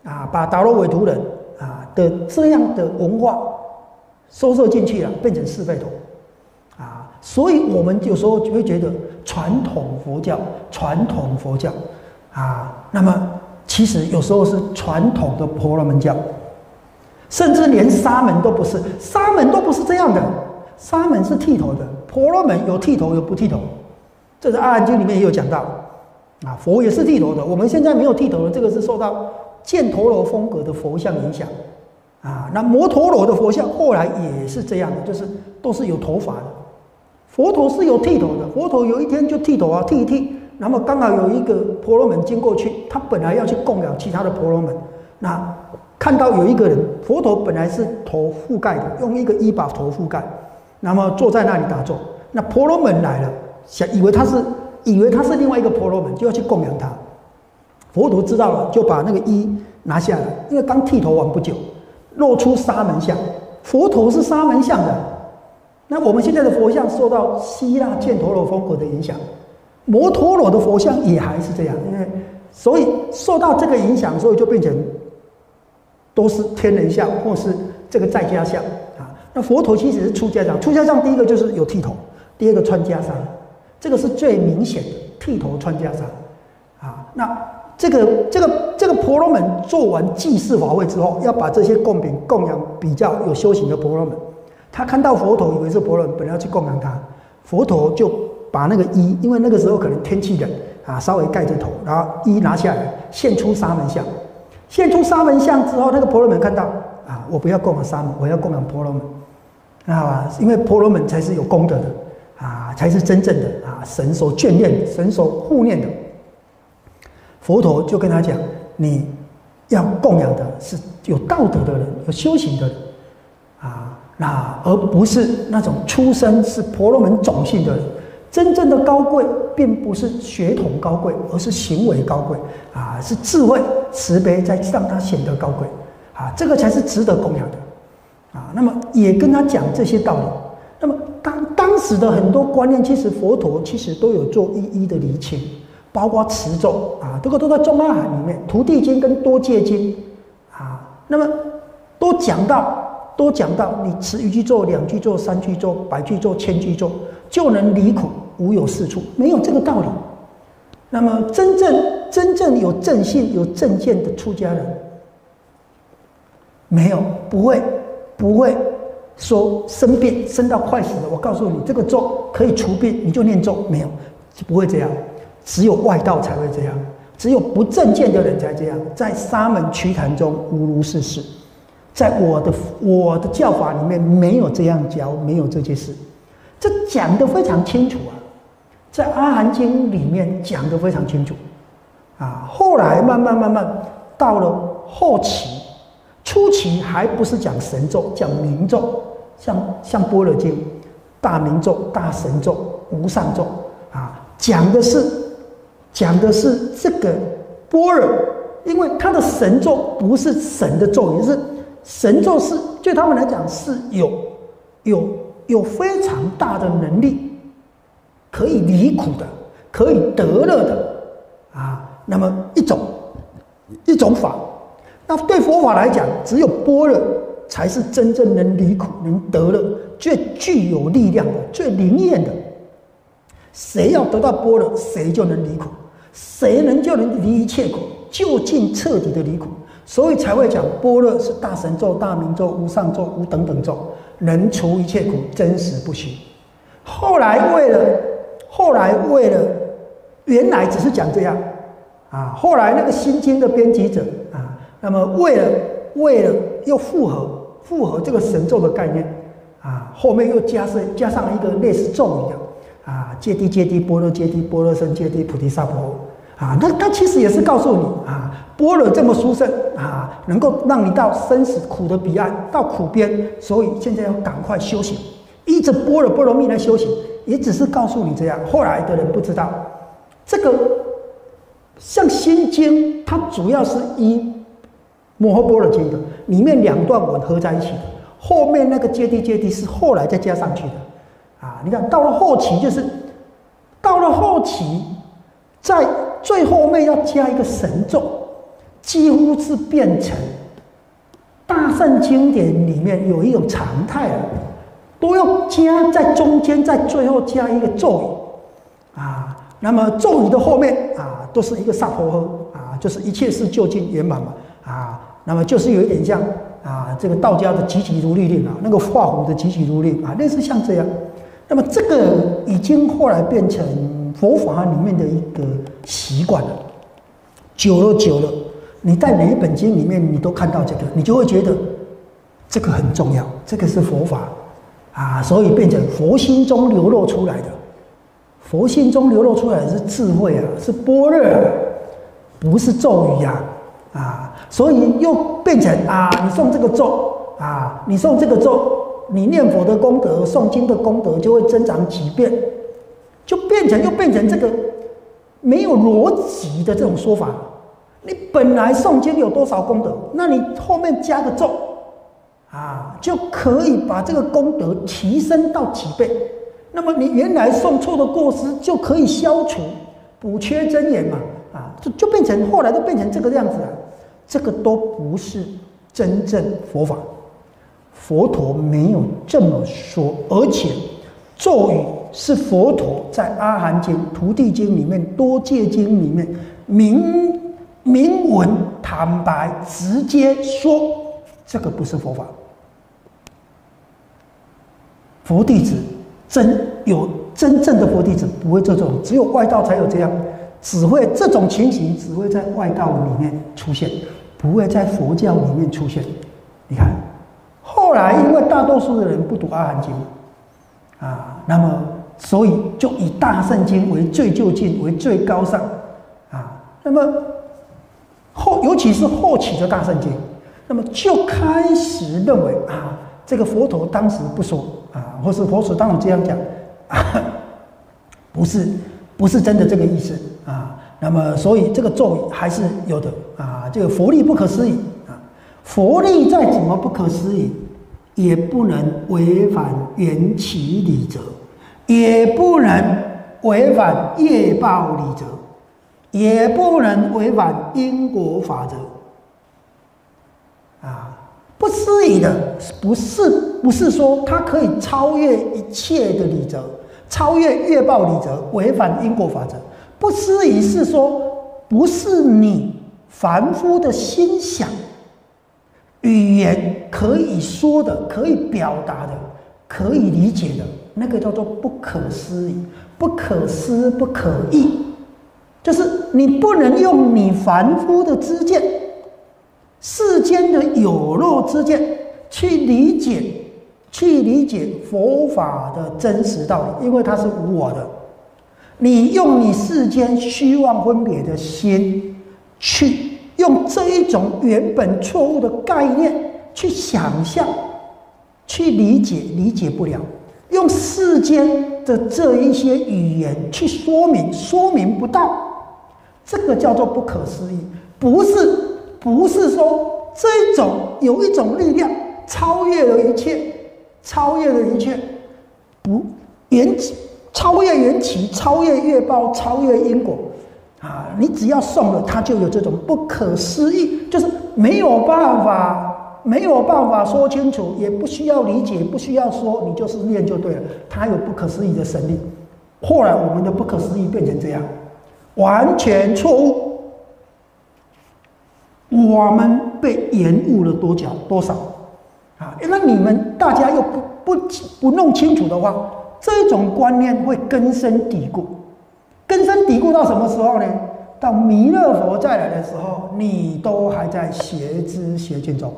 啊，把达罗韦图人啊的这样的文化。收摄进去了，变成是非头，啊，所以我们有时候就会觉得传统佛教，传统佛教，啊，那么其实有时候是传统的婆罗门教，甚至连沙门都不是，沙门都不是这样的，沙门是剃头的，婆罗门有剃头有不剃头，这是《阿含经》里面也有讲到，啊，佛也是剃头的，我们现在没有剃头的，这个是受到犍陀罗风格的佛像影响。啊，那摩陀罗的佛像后来也是这样的，就是都是有头发的。佛陀是有剃头的，佛陀有一天就剃头啊，剃一剃，那么刚好有一个婆罗门经过去，他本来要去供养其他的婆罗门，那看到有一个人，佛陀本来是头覆盖的，用一个衣把头覆盖，那么坐在那里打坐，那婆罗门来了，想以为他是以为他是另外一个婆罗门，就要去供养他。佛陀知道了，就把那个衣拿下来，因为刚剃头完不久。露出沙门像，佛陀是沙门像的。那我们现在的佛像受到希腊犍陀罗风格的影响，摩陀罗的佛像也还是这样，因为所以受到这个影响，所以就变成都是天人像或是这个在家像啊。那佛陀其实是出家像，出家像第一个就是有剃头，第二个穿袈裟，这个是最明显的剃头穿袈裟啊。那。这个这个这个婆罗门做完祭祀法会之后，要把这些供品供养比较有修行的婆罗门。他看到佛陀，以为是婆罗门，本来要去供养他，佛陀就把那个衣，因为那个时候可能天气冷啊，稍微盖着头，然后衣拿下来，现出沙门像。现出沙门像之后，那个婆罗门看到啊，我不要供养沙门，我要供养婆罗门，啊，因为婆罗门才是有功德的啊，才是真正的啊，神所眷恋、神所护念的。佛陀就跟他讲：“你要供养的是有道德的人，有修行的人，那而不是那种出身是婆罗门种姓的人。真正的高贵，并不是血统高贵，而是行为高贵啊，是智慧慈悲在让他显得高贵啊，这个才是值得供养的啊。那么也跟他讲这些道理。那么当当时的很多观念，其实佛陀其实都有做一一的厘清。”包括持咒啊，这个都在中阿含里面，《土地经》跟《多戒经》啊，那么都讲到，都讲到，你持一句咒、两句咒、三句咒、百句咒、千句咒，就能离苦，无有是处，没有这个道理。那么真正真正有正信、有正见的出家人，没有，不会，不会说生病生到快死了，我告诉你，这个咒可以除病，你就念咒，没有，不会这样。只有外道才会这样，只有不正见的人才这样，在沙门瞿昙中无如是事。在我的我的教法里面没有这样教，没有这件事，这讲的非常清楚啊，在《阿含经》里面讲的非常清楚啊。后来慢慢慢慢到了后期，初期还不是讲神咒，讲明咒，像像《般若经》，大明咒、大神咒、无上咒啊，讲的是讲的是这个般若。因为他的神咒不是神的咒语，是神咒是对他们来讲是有有有非常大的能力，可以离苦的，可以得乐的啊。那么一种一种法，那对佛法来讲，只有般若才是真正能离苦、能得乐、最具有力量的、最灵验的。谁要得到般若，谁就能离苦，谁能就能离一切苦。就近彻底的离苦，所以才会讲般若是大神咒、大明咒、无上咒、无等等咒，能除一切苦，真实不虚。后来为了，后来为了，原来只是讲这样啊。后来那个心经的编辑者啊，那么为了为了又复合复合这个神咒的概念啊，后面又加上加上一个类似咒一样啊，揭谛揭谛波罗揭谛波罗僧揭谛菩提萨婆诃。啊，那他其实也是告诉你啊，般若这么殊胜啊，能够让你到生死苦的彼岸，到苦边，所以现在要赶快修行，一直般若波罗蜜来修行，也只是告诉你这样。后来的人不知道，这个像心经，它主要是以摩诃般若经的，里面两段吻合在一起的，后面那个阶地阶地是后来再加上去的。啊，你看到了后期，就是到了后期，在。最后面要加一个神咒，几乎是变成大圣经典里面有一种常态了，都要加在中间，在最后加一个咒语啊。那么咒语的后面啊，都是一个萨婆诃啊，就是一切事就近圆满嘛啊。那么就是有一点像啊，这个道家的急急如律令啊，那个画虎的急急如律啊，类似像这样。那么这个已经后来变成。佛法里面的一个习惯了，久了久了，你在每一本经里面你都看到这个，你就会觉得这个很重要，这个是佛法啊，所以变成佛心中流露出来的，佛心中流露出来的是智慧啊，是般若，不是咒语呀啊，所以又变成啊，你诵这个咒啊，你诵这个咒，你念佛的功德、诵经的功德就会增长几遍。就变成又变成这个没有逻辑的这种说法。你本来诵经有多少功德，那你后面加个咒，啊，就可以把这个功德提升到几倍。那么你原来诵错的过失就可以消除，补缺真言嘛，啊，就就变成后来都变成这个样子了。这个都不是真正佛法，佛陀没有这么说，而且咒语。是佛陀在《阿含经》《徒地经》里面多戒经里面明明文坦白直接说，这个不是佛法。佛弟子真有真正的佛弟子不会这种，只有外道才有这样，只会这种情形只会在外道里面出现，不会在佛教里面出现。你看，后来因为大多数的人不读《阿含经》啊，那么。所以就以大圣经为最就近，为最高尚啊。那么后，尤其是后期的大圣经，那么就开始认为啊，这个佛陀当时不说啊，或是佛陀当时这样讲啊，不是不是真的这个意思啊。那么所以这个咒语还是有的啊。这个佛力不可思议啊，佛力再怎么不可思议，也不能违反缘起理则。也不能违反业报理则，也不能违反因果法则。啊，不思议的不是不是说它可以超越一切的理则，超越业报理则，违反因果法则。不思议是说，不是你凡夫的心想、语言可以说的、可以表达的、可以理解的。那个叫做不可思议、不可思、不可议，就是你不能用你凡夫的知见、世间的有漏之见去理解，去理解佛法的真实道理，因为它是无我的。你用你世间虚妄分别的心，去用这一种原本错误的概念去想象、去理解，理解不了。用世间的这一些语言去说明，说明不到，这个叫做不可思议。不是，不是说这种有一种力量超越了一切，超越了一切，不缘超越缘起，超越业报，超越因果，啊！你只要送了，它就有这种不可思议，就是没有办法，没有办法说清楚，也不需要理解，不需要说，你就是念就对了。它有不可思议的神力。后来我们的不可思议变成这样，完全错误。我们被延误了多久多少？啊！那你们大家又不不不弄清楚的话。这种观念会根深蒂固，根深蒂固到什么时候呢？到弥勒佛再来的时候，你都还在邪知邪见中！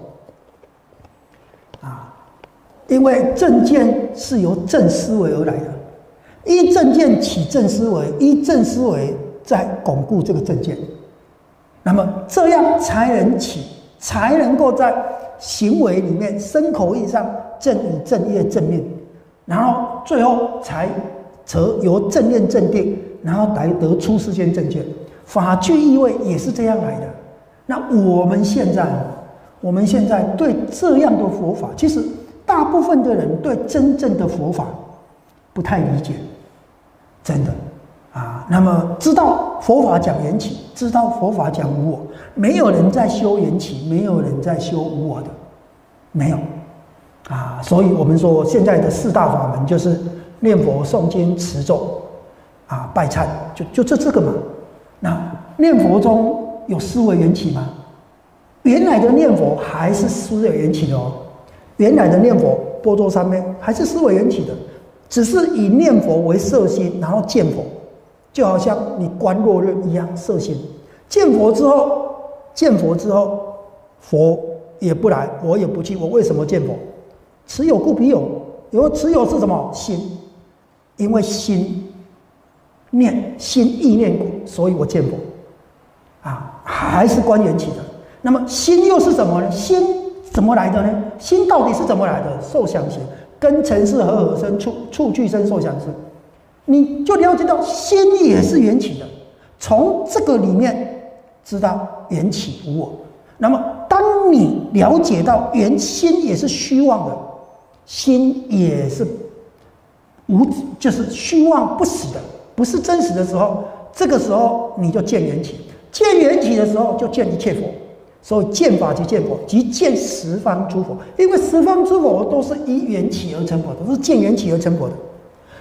因为正见是由正思维而来的，依正见起正思维，依正思维再巩固这个正见，那么这样才能起，才能够在行为里面、身口意上正以正业正念。然后最后才则由正念正定，然后来得出世间正见。法具意味也是这样来的。那我们现在，我们现在对这样的佛法，其实大部分的人对真正的佛法不太理解，真的啊。那么知道佛法讲缘起，知道佛法讲无我，没有人在修缘起，没有人在修无我的，没有。啊，所以我们说现在的四大法门就是念佛、诵经、持咒，啊，拜忏，就就这这个嘛。那念佛中有思维缘起吗？原来的念佛还是思维缘起的哦。原来的念佛波多三昧还是思维缘起的，只是以念佛为色心，然后见佛，就好像你观落日一样色心。见佛之后，见佛之后，佛也不来，我也不去，我为什么见佛？持有故彼有，有持有是什么心？因为心念心意念故，所以我见佛。啊，还是观缘起的。那么心又是什么呢？心怎么来的呢？心到底是怎么来的？受想行，根尘是合合生，处处具生受想行。你就了解到心也是缘起的，从这个里面知道缘起无我。那么当你了解到缘心也是虚妄的。心也是无，就是虚妄不死的，不是真实的时候，这个时候你就见缘起，见缘起的时候就见一切佛，所以见法即见佛，即见十方诸佛，因为十方诸佛都是依缘起而成佛的，都是见缘起而成佛的，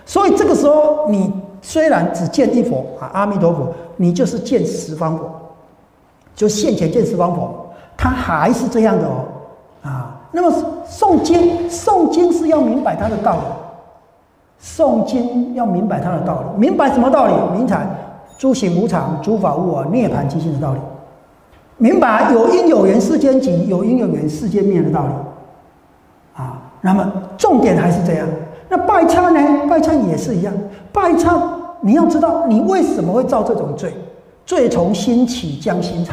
所以这个时候你虽然只见一佛啊，阿弥陀佛，你就是见十方佛，就现前见十方佛，他还是这样的哦，啊。那么诵经，诵经是要明白它的道理。诵经要明白它的道理，明白什么道理？明白诸行无常，诸法无我，涅槃即性的道理。明白有因有缘世间集，有因有缘世间灭的道理。啊，那么重点还是这样。那拜忏呢？拜忏也是一样。拜忏你要知道，你为什么会造这种罪？罪从心起，将心忏。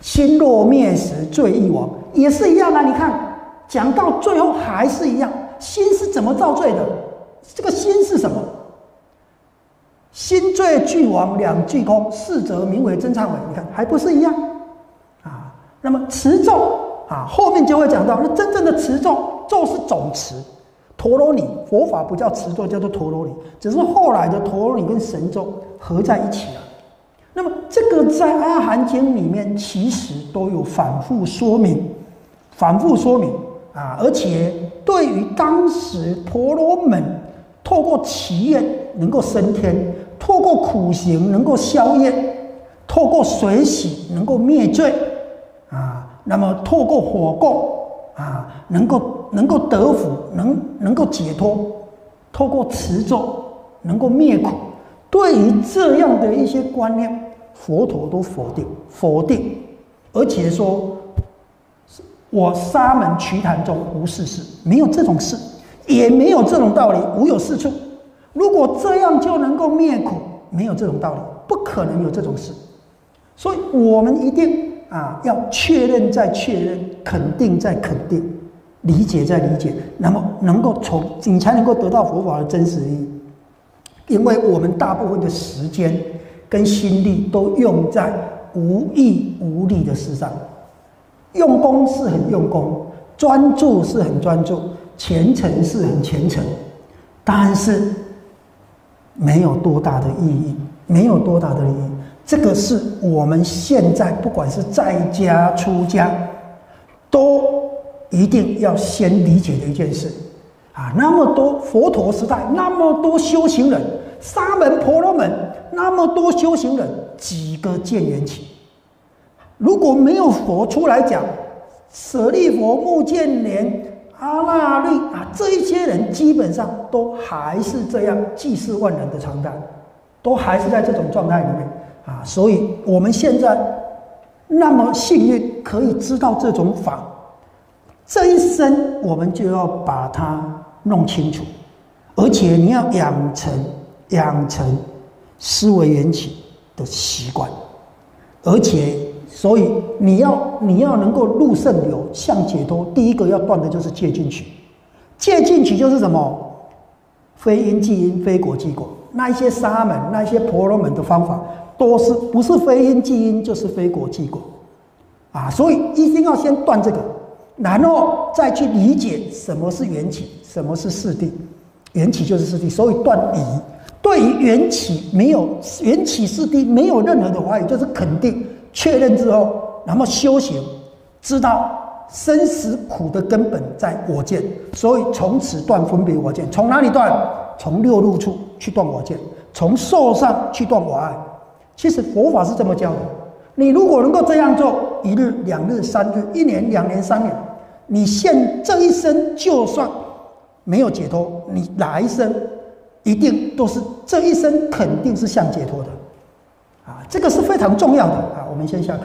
心若灭时，罪亦亡，也是一样啊。你看。讲到最后还是一样，心是怎么造罪的？这个心是什么？心罪俱亡，两俱空，四则名为真忏悔。你看还不是一样？那么持咒啊，后面就会讲到，那真正的持咒，咒是总持，陀罗尼佛法不叫持咒，叫做陀罗尼，只是后来的陀罗尼跟神咒合在一起了。那么这个在阿含经里面其实都有反复说明，反复说明。啊！而且对于当时婆罗门透过祈愿能够升天，透过苦行能够消业，透过水洗能够灭罪，啊，那么透过火供啊，能够能够得福，能能够解脱，透过持咒能够灭苦。对于这样的一些观念，佛陀都否定，否定，而且说。我沙门瞿昙中无事事，没有这种事，也没有这种道理，无有是处。如果这样就能够灭苦，没有这种道理，不可能有这种事。所以，我们一定啊，要确认再确认，肯定再肯定，理解再理解，那么能够从你才能够得到佛法的真实意义。因为我们大部分的时间跟心力都用在无益无利的事上。用功是很用功，专注是很专注，虔诚是很虔诚，但是没有多大的意义，没有多大的意义。这个是我们现在不管是在家出家，都一定要先理解的一件事啊！那么多佛陀时代，那么多修行人，沙门婆罗门，那么多修行人，几个见缘起？如果没有佛出来讲，舍利佛、目犍连、阿那律啊，这一些人基本上都还是这样祭祀万能的常态，都还是在这种状态里面啊。所以我们现在那么幸运，可以知道这种法，这一生我们就要把它弄清楚，而且你要养成养成思维缘起的习惯，而且。所以你要你要能够入圣流向解脱，第一个要断的就是戒进取。戒进取就是什么？非因即因，非果即果。那一些沙门、那些婆罗门的方法，都是不是非因即因，就是非果即果。啊，所以一定要先断这个，然后再去理解什么是缘起，什么是四谛。缘起就是四谛，所以断疑。对于缘起没有缘起四谛没有任何的怀疑，就是肯定。确认之后，那么修行，知道生死苦的根本在我见，所以从此断分别我见。从哪里断？从六路处去断我见，从受上去断我爱。其实佛法是这么教的。你如果能够这样做，一日、两日、三日，一年、两年、三年，你现这一生就算没有解脱，你哪一生一定都是这一生肯定是向解脱的。啊，这个是非常重要的啊！我们先下课。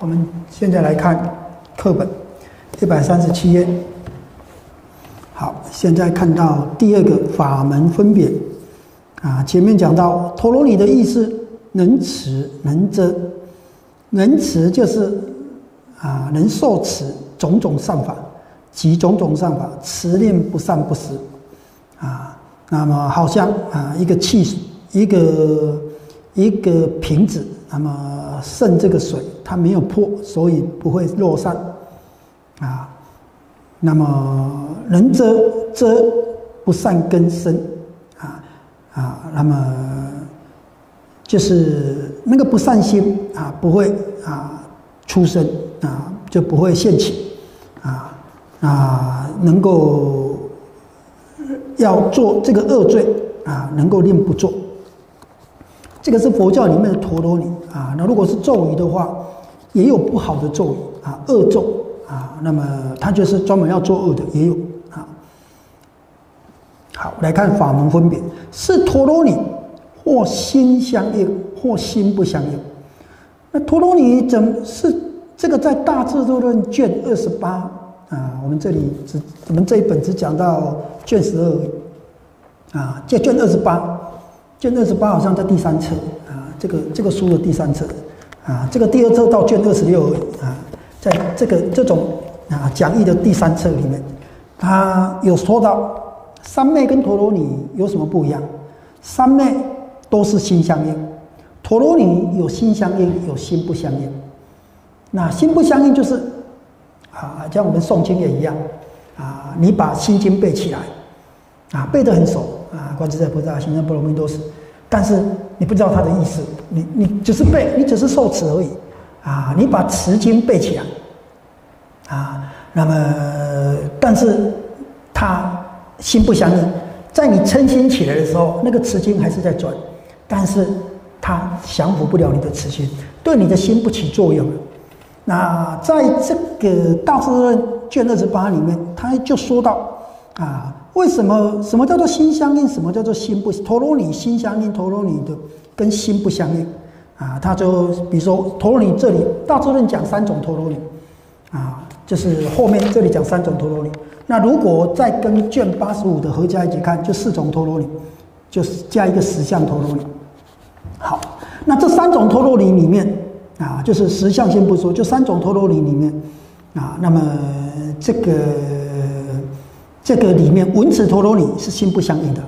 我们现在来看课本一百三十七页。好，现在看到第二个法门分别啊，前面讲到陀罗尼的意思，能持能遮，能持就是啊能受持种种善法及种种善法，持念不善不思啊。那么好像啊一个器一个一个瓶子，那么肾这个水它没有破，所以不会落散啊。那么人遮遮不善根生，啊啊，那么就是那个不善心啊，不会啊出生啊，就不会现起啊啊，能够要做这个恶罪啊，能够令不做。这个是佛教里面的陀罗尼啊。那如果是咒语的话，也有不好的咒语啊，恶咒。啊，那么他就是专门要作恶的，也有啊。好，来看法门分别，是陀罗尼或心相应，或心不相应。那陀罗尼怎是这个在《大智度论》卷二十八啊？我们这里只我们这一本只讲到卷十二啊，这卷二十八，卷二十八好像在第三册啊，这个这个书的第三册啊，这个第二册到卷二十六啊。在这个这种啊讲义的第三册里面，他有说到三昧跟陀罗尼有什么不一样？三昧都是心相应，陀罗尼有心相应，有心不相应。那心不相应就是啊，像我们诵经也一样啊，你把心经背起来啊，背得很熟啊，观自在菩萨行深般若蜜多时，但是你不知道它的意思，你你只是背，你只是受持而已。啊，你把词经背起来，啊，那么，但是他心不相应，在你称心起来的时候，那个词经还是在转，但是它降服不了你的慈心，对你的心不起作用。那在这个大智论卷二十八里面，他就说到，啊，为什么什么叫做心相应，什么叫做心不陀罗尼心相应，陀罗尼的跟心不相应。啊，他就比如说陀罗尼这里大智论讲三种陀罗尼，啊，就是后面这里讲三种陀罗尼。那如果再跟卷八十五的合加一起看，就四种陀罗尼，就是加一个十相陀罗尼。好，那这三种陀罗尼里面啊，就是十相先不说，就三种陀罗尼里面啊，那么这个这个里面文持陀罗尼是心不相应的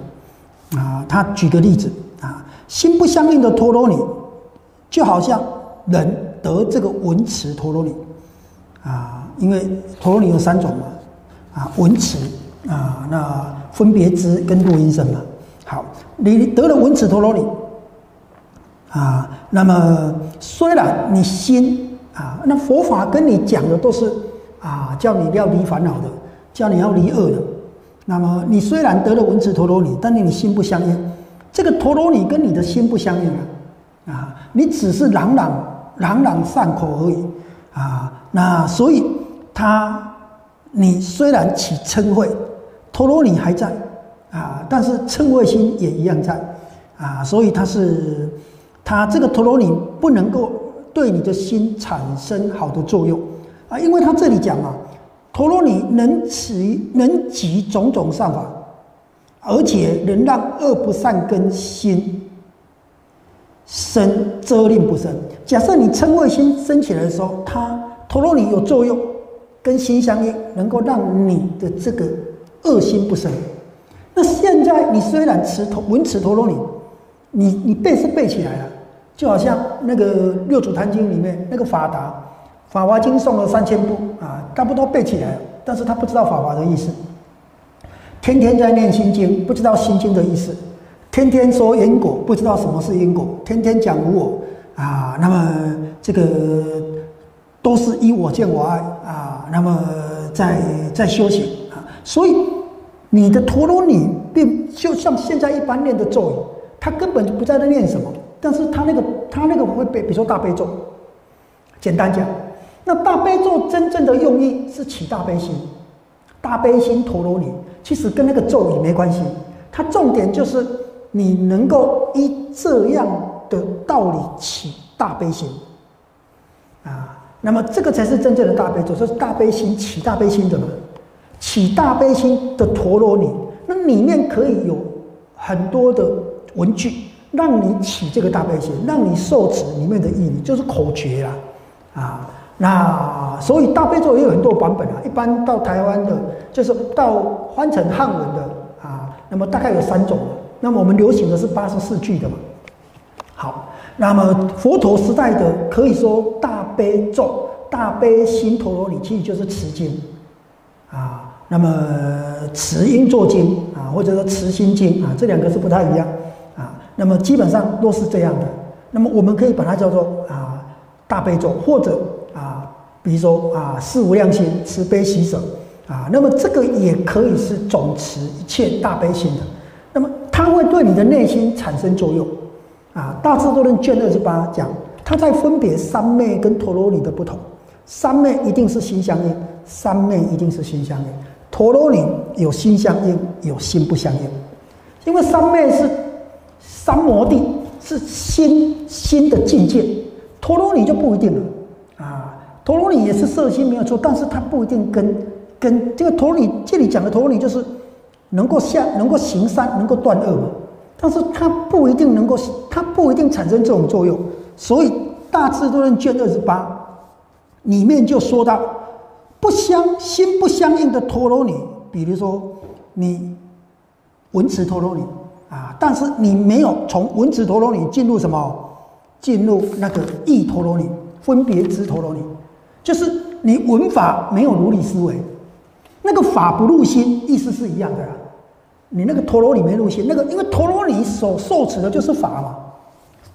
啊。他举个例子啊，心不相应的陀罗尼。就好像人得这个文持陀罗尼啊，因为陀罗尼有三种嘛，啊文持啊，那分别知跟录音声嘛。好，你得了文持陀罗尼啊，那么虽然你心啊，那佛法跟你讲的都是啊，叫你要离烦恼的，叫你要离恶的。那么你虽然得了文持陀罗尼，但是你心不相应，这个陀罗尼跟你的心不相应啊。啊，你只是朗朗朗朗上口而已啊！那所以他，你虽然起嗔恚，陀罗尼还在啊，但是嗔恚心也一样在啊，所以他是他这个陀罗尼不能够对你的心产生好的作用啊，因为他这里讲啊，陀罗尼能起能集种种善法，而且能让恶不善根心。生遮令不生。假设你嗔恚心升起来的时候，它陀罗尼有作用，跟心相应，能够让你的这个恶心不生。那现在你虽然持陀闻持陀罗尼，你你背是背起来了，就好像那个六祖坛经里面那个法达，法华经诵了三千部啊，差不多背起来了，但是他不知道法华的意思，天天在念心经，不知道心经的意思。天天说因果，不知道什么是因果；天天讲无我啊，那么这个都是依我见我爱啊，那么在在修行啊，所以你的陀罗尼并就像现在一般念的咒语，他根本就不在那念什么，但是他那个他那个会背，比如说大悲咒，简单讲，那大悲咒真正的用意是起大悲心，大悲心陀罗尼其实跟那个咒语没关系，它重点就是。你能够依这样的道理起大悲心，啊，那么这个才是真正的大悲咒，就是大悲心起大悲心的嘛，起大悲心的陀罗尼，那里面可以有很多的文具，让你起这个大悲心，让你受持里面的意义，就是口诀啦，啊，那所以大悲咒也有很多版本啊，一般到台湾的，就是到翻成汉文的啊，那么大概有三种，那么我们流行的是八十四句的嘛，好。那么佛陀时代的可以说大悲咒、大悲心陀罗尼，其实就是持经啊。那么持音作经啊，或者说持心经啊，这两个是不太一样啊。那么基本上都是这样的。那么我们可以把它叫做啊大悲咒，或者，比如说啊四无量心、慈悲喜舍啊。那么这个也可以是总持一切大悲心的。那么它会对你的内心产生作用。啊，大智度论卷二十八讲，他在分别三昧跟陀罗尼的不同。三昧一定是心相应，三昧一定是心相应。陀罗尼有心相应，有心不相应。因为三昧是三摩地，是心心的境界，陀罗尼就不一定了。啊，陀罗尼也是色心没有错，但是它不一定跟跟这个陀罗尼这里讲的陀罗尼就是能够下能够行善，能够断恶嘛。但是它不一定能够，它不一定产生这种作用，所以《大智度论》卷二十八里面就说到，不相心不相应的陀罗尼，比如说你文持陀罗尼啊，但是你没有从文持陀罗尼进入什么，进入那个意陀罗尼，分别知陀罗尼，就是你文法没有如理思维，那个法不入心，意思是一样的。你那个陀罗尼没入心，那个因为陀罗尼所受持的就是法嘛，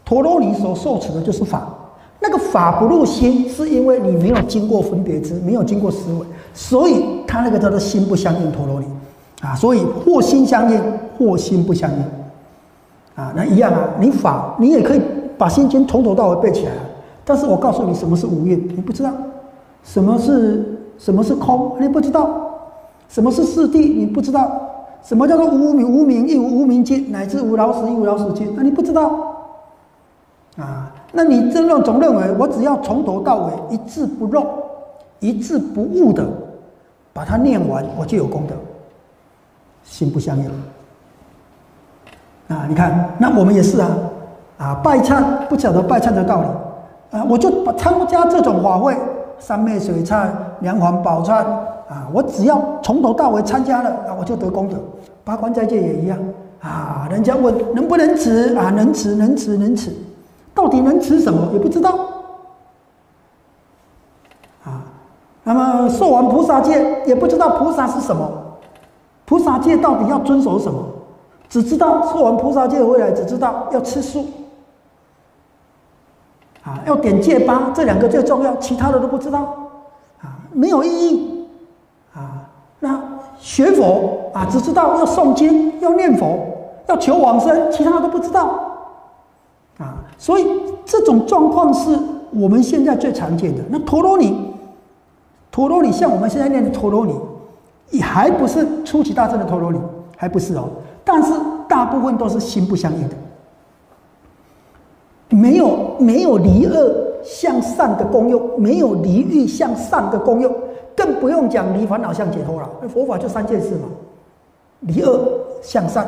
陀罗尼所受持的就是法，那个法不入心，是因为你没有经过分别知，没有经过思维，所以他那个叫做心不相应陀罗尼，啊，所以或心相应，或心不相应，啊，那一样啊，你法你也可以把心经从头到尾背起来，但是我告诉你什么是五蕴，你不知道，什么是什么是空，你不知道，什么是四谛，你不知道。什么叫做无名？无名亦无无名尽，乃至无老死亦无老死尽。那你不知道啊？那你真认总认为我只要从头到尾一字不漏、一字不误的把它念完，我就有功德。心不相应啊！你看，那我们也是啊啊！拜忏不晓得拜忏的道理啊，我就把参加这种法会，三昧水忏、梁皇宝忏。啊，我只要从头到尾参加了，啊，我就得功德。八关斋戒也一样啊。人家问能不能持啊？能持，能持，能持。到底能持什么也不知道。啊，那么受完菩萨戒也不知道菩萨是什么，菩萨戒到底要遵守什么？只知道受完菩萨戒回来，只知道要吃素。啊，要点戒疤，这两个最重要，其他的都不知道。啊，没有意义。啊那学佛啊，只知道要诵经、要念佛、要求往生，其他的都不知道啊。所以这种状况是我们现在最常见的。那陀罗尼，陀罗尼像我们现在念的陀罗尼，也还不是初级大乘的陀罗尼，还不是哦。但是大部分都是心不相应的，没有没有离恶向善的功用，没有离欲向善的功用。更不用讲离烦恼向解脱了，佛法就三件事嘛：离恶向善，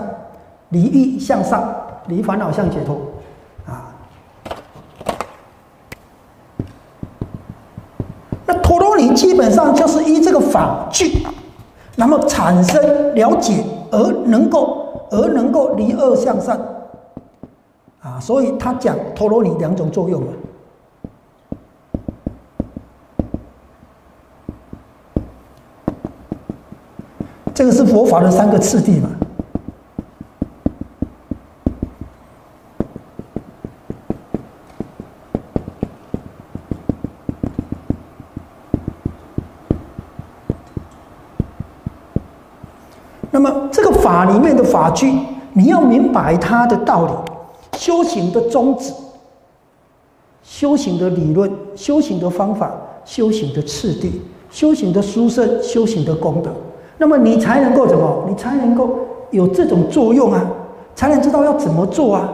离欲向善，离烦恼向解脱。啊，那陀罗尼基本上就是依这个法句，那么产生了解而能够而能够离恶向善。啊，所以他讲陀罗尼两种作用嘛。这个是佛法的三个次第嘛？那么这个法里面的法句，你要明白它的道理、修行的宗旨、修行的理论、修行的方法、修行的次第、修行的殊胜、修行的功德。那么你才能够怎么？你才能够有这种作用啊，才能知道要怎么做啊，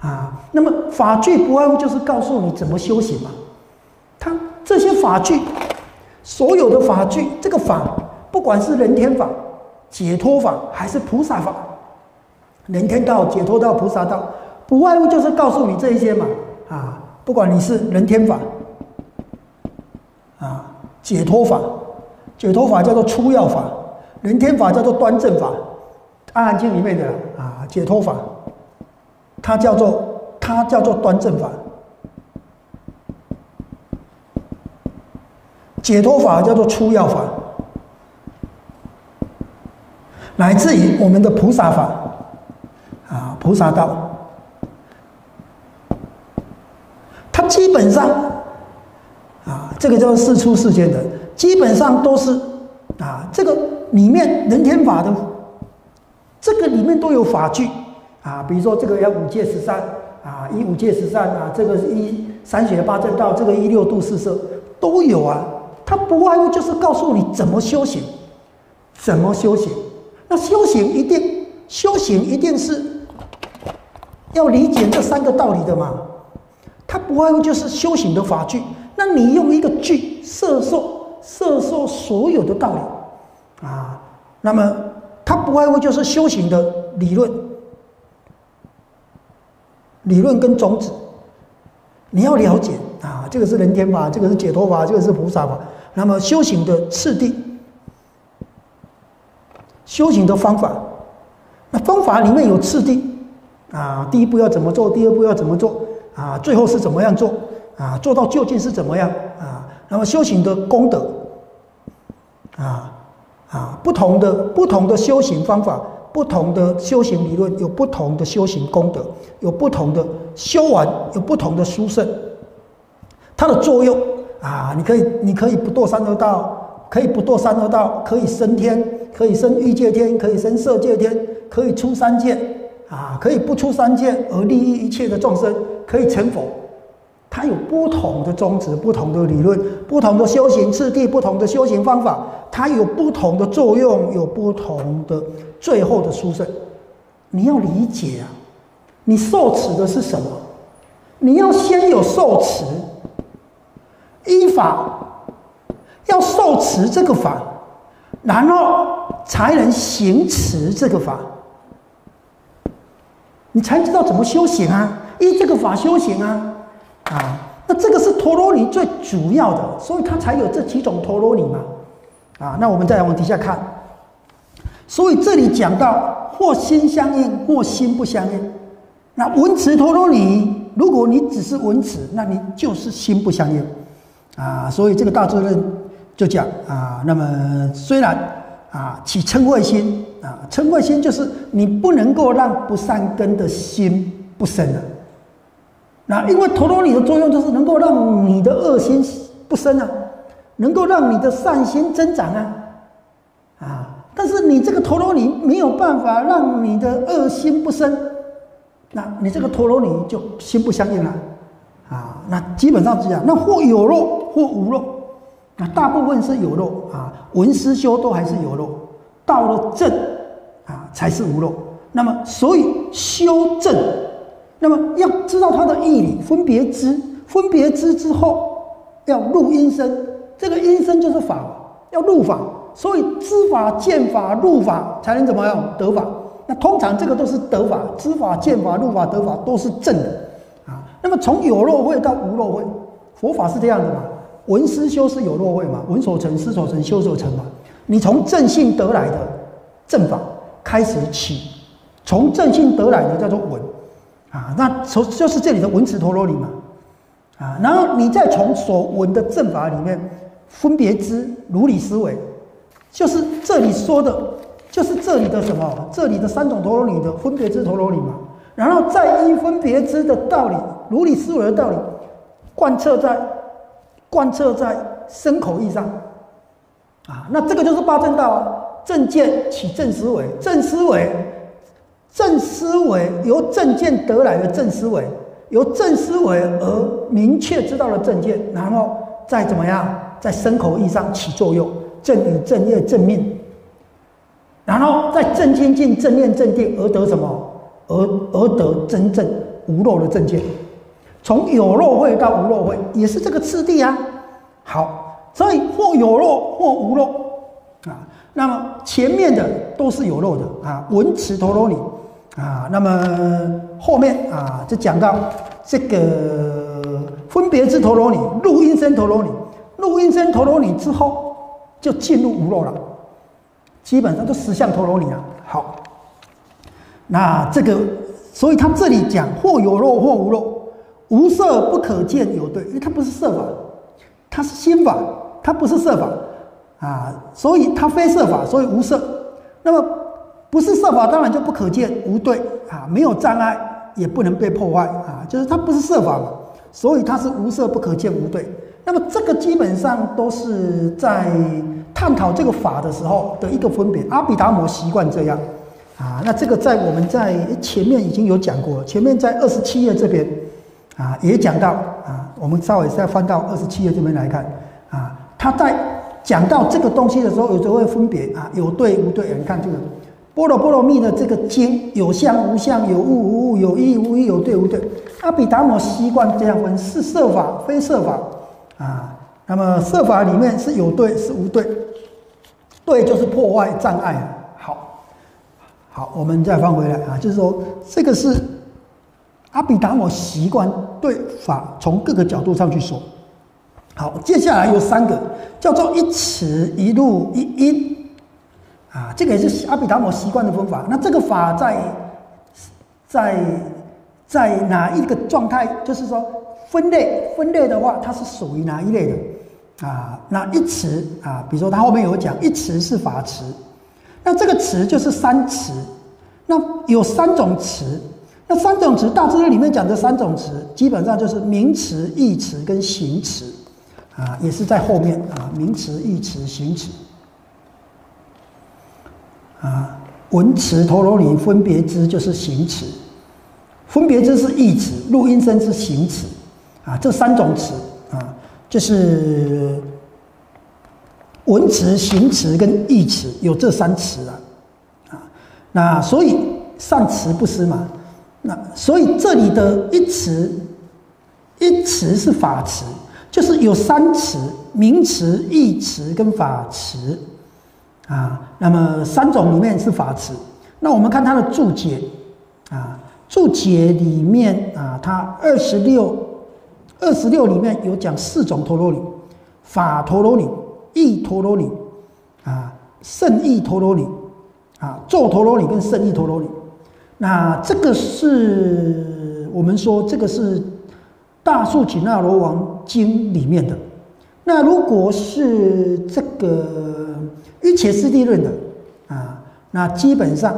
啊！那么法句不外乎就是告诉你怎么修行嘛。它这这些法具，所有的法具，这个法，不管是人天法、解脱法，还是菩萨法，人天道、解脱道、菩萨道，不外乎就是告诉你这一些嘛。啊，不管你是人天法，啊，解脱法，解脱法叫做出要法，人天法叫做端正法，《阿含经》里面的啊，解脱法，它叫做它叫做端正法。解脱法叫做出要法，乃至于我们的菩萨法，啊，菩萨道，它基本上，啊，这个叫世出世间的，基本上都是，啊，这个里面人天法的，这个里面都有法具，啊，比如说这个要五戒十善，啊，一五戒十善啊，这个一三学八正道，这个一六度四摄都有啊。它不外乎就是告诉你怎么修行，怎么修行。那修行一定，修行一定是要理解这三个道理的嘛。它不外乎就是修行的法具。那你用一个具摄受摄受所有的道理啊，那么它不外乎就是修行的理论、理论跟宗旨。你要了解啊，这个是人天法，这个是解脱法，这个是菩萨法。那么修行的次第，修行的方法，那方法里面有次第啊，第一步要怎么做，第二步要怎么做啊，最后是怎么样做啊，做到究竟是怎么样啊？那么修行的功德啊啊，不同的不同的修行方法，不同的修行理论，有不同的修行功德，有不同的修完有不同的殊胜，它的作用。啊，你可以，你可以不堕三恶道，可以不堕三恶道，可以升天，可以升欲界天，可以升色界天，可以出三界，啊，可以不出三界而利益一切的众生，可以成佛。它有不同的宗旨、不同的理论、不同的修行次第、不同的修行方法，它有不同的作用，有不同的最后的殊胜。你要理解啊，你受持的是什么？你要先有受持。依法要受持这个法，然后才能行持这个法，你才知道怎么修行啊！依这个法修行啊！啊，那这个是陀罗尼最主要的，所以它才有这几种陀罗尼嘛！啊，那我们再来往底下看，所以这里讲到或心相应，或心不相应。那文持陀罗尼，如果你只是文持，那你就是心不相应。啊，所以这个大智论就讲啊，那么虽然啊起嗔恚心啊，嗔恚心就是你不能够让不善根的心不生了。那因为陀罗尼的作用就是能够让你的恶心不生啊，能够让你的善心增长啊，啊，但是你这个陀罗尼没有办法让你的恶心不生，那你这个陀罗尼就心不相应了。啊，那基本上是这样。那或有肉，或无肉。那大部分是有肉啊，文思修都还是有肉。到了正啊，才是无肉。那么，所以修正，那么要知道它的义理，分别知，分别知之后，要入音声。这个音声就是法，要入法。所以知法、见法、入法，才能怎么样得法？那通常这个都是得法，知法、见法、入法、得法都是正的啊。那么从有漏慧到无漏慧，佛法是这样的嘛？闻思修是有漏慧嘛？闻所成、思所成、修所成嘛？你从正性得来的正法开始起，从正性得来的叫做闻啊，那从就是这里的文持陀罗尼嘛啊，然后你再从所闻的正法里面分别知如理思维，就是这里说的，就是这里的什么？这里的三种陀罗尼的分别知陀罗尼嘛，然后再依分别知的道理。如理思维的道理，贯彻在贯彻在身口意上，啊，那这个就是八正道啊。正见起正思维，正思维，正思维由正见得来的正思维，由正思维而明确知道了正见，然后再怎么样，在身口意上起作用，正与正业正命，然后在正清净正念正定而得什么？而而得真正无漏的正见。从有漏会到无漏会，也是这个次第啊。好，所以或有漏或无漏啊。那么前面的都是有漏的啊，文持陀罗尼啊。那么后面啊，就讲到这个分别之陀罗尼、录音声陀罗尼、录音声陀罗尼之后，就进入无肉了。基本上都十相陀罗尼了。好，那这个，所以他这里讲或有肉或无肉，无色不可见有对，因为它不是色法，它是心法，它不是色法啊，所以它非色法，所以无色。那么不是色法，当然就不可见无对啊，没有障碍，也不能被破坏啊，就是它不是色法嘛，所以它是无色不可见无对。那么这个基本上都是在。探讨这个法的时候的一个分别，阿毗达摩习惯这样啊。那这个在我们在前面已经有讲过，前面在二十七页这边啊也讲到啊。我们稍微再翻到二十七页这边来看啊，他在讲到这个东西的时候，有时候会分别啊，有对无对。你看这个波罗波罗蜜的这个经，有相无相，有物无物，有义无义，有对无对。阿毗达摩习惯这样分，是色法非色法啊。那么色法里面是有对是无对，对就是破坏障碍。好，好，我们再翻回来啊，就是说这个是阿毗达摩习惯对法从各个角度上去说。好，接下来有三个叫做一尺一路一因啊，这个也是阿毗达摩习惯的方法。那这个法在在在哪一个状态？就是说分类分类的话，它是属于哪一类的？啊，那一词啊，比如说它后面有讲，一词是法词，那这个词就是三词，那有三种词，那三种词大致里面讲的三种词，基本上就是名词、义词跟形词，啊，也是在后面啊，名词、义词、形词，啊，文词陀罗尼分别之就是形词，分别之是义词，录音声是形词，啊，这三种词啊。就是文词、形词跟义词有这三词啊，啊，那所以善词不思嘛，那所以这里的一词一词是法词，就是有三词：名词、义词跟法词。啊。那么三种里面是法词，那我们看它的注解啊，注解里面啊，它二十六。二十六里面有讲四种陀罗尼：法陀罗尼、意陀罗尼、啊圣意陀罗尼、啊咒陀罗尼跟圣意陀罗尼。那这个是我们说这个是《大树紧那罗王经》里面的。那如果是这个《一切是地论》的啊，那基本上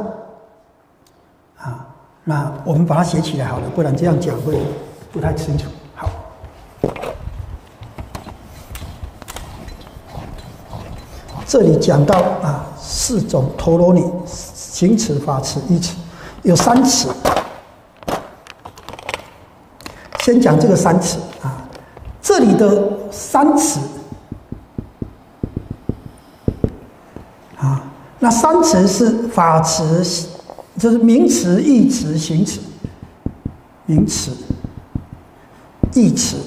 啊，那我们把它写起来好了，不然这样讲会不太清楚。好这里讲到啊，四种陀罗尼，行持、法持、一持，有三持。先讲这个三持啊，这里的三词啊，那三词是法词，就是名词、义词、形词，名词、义词。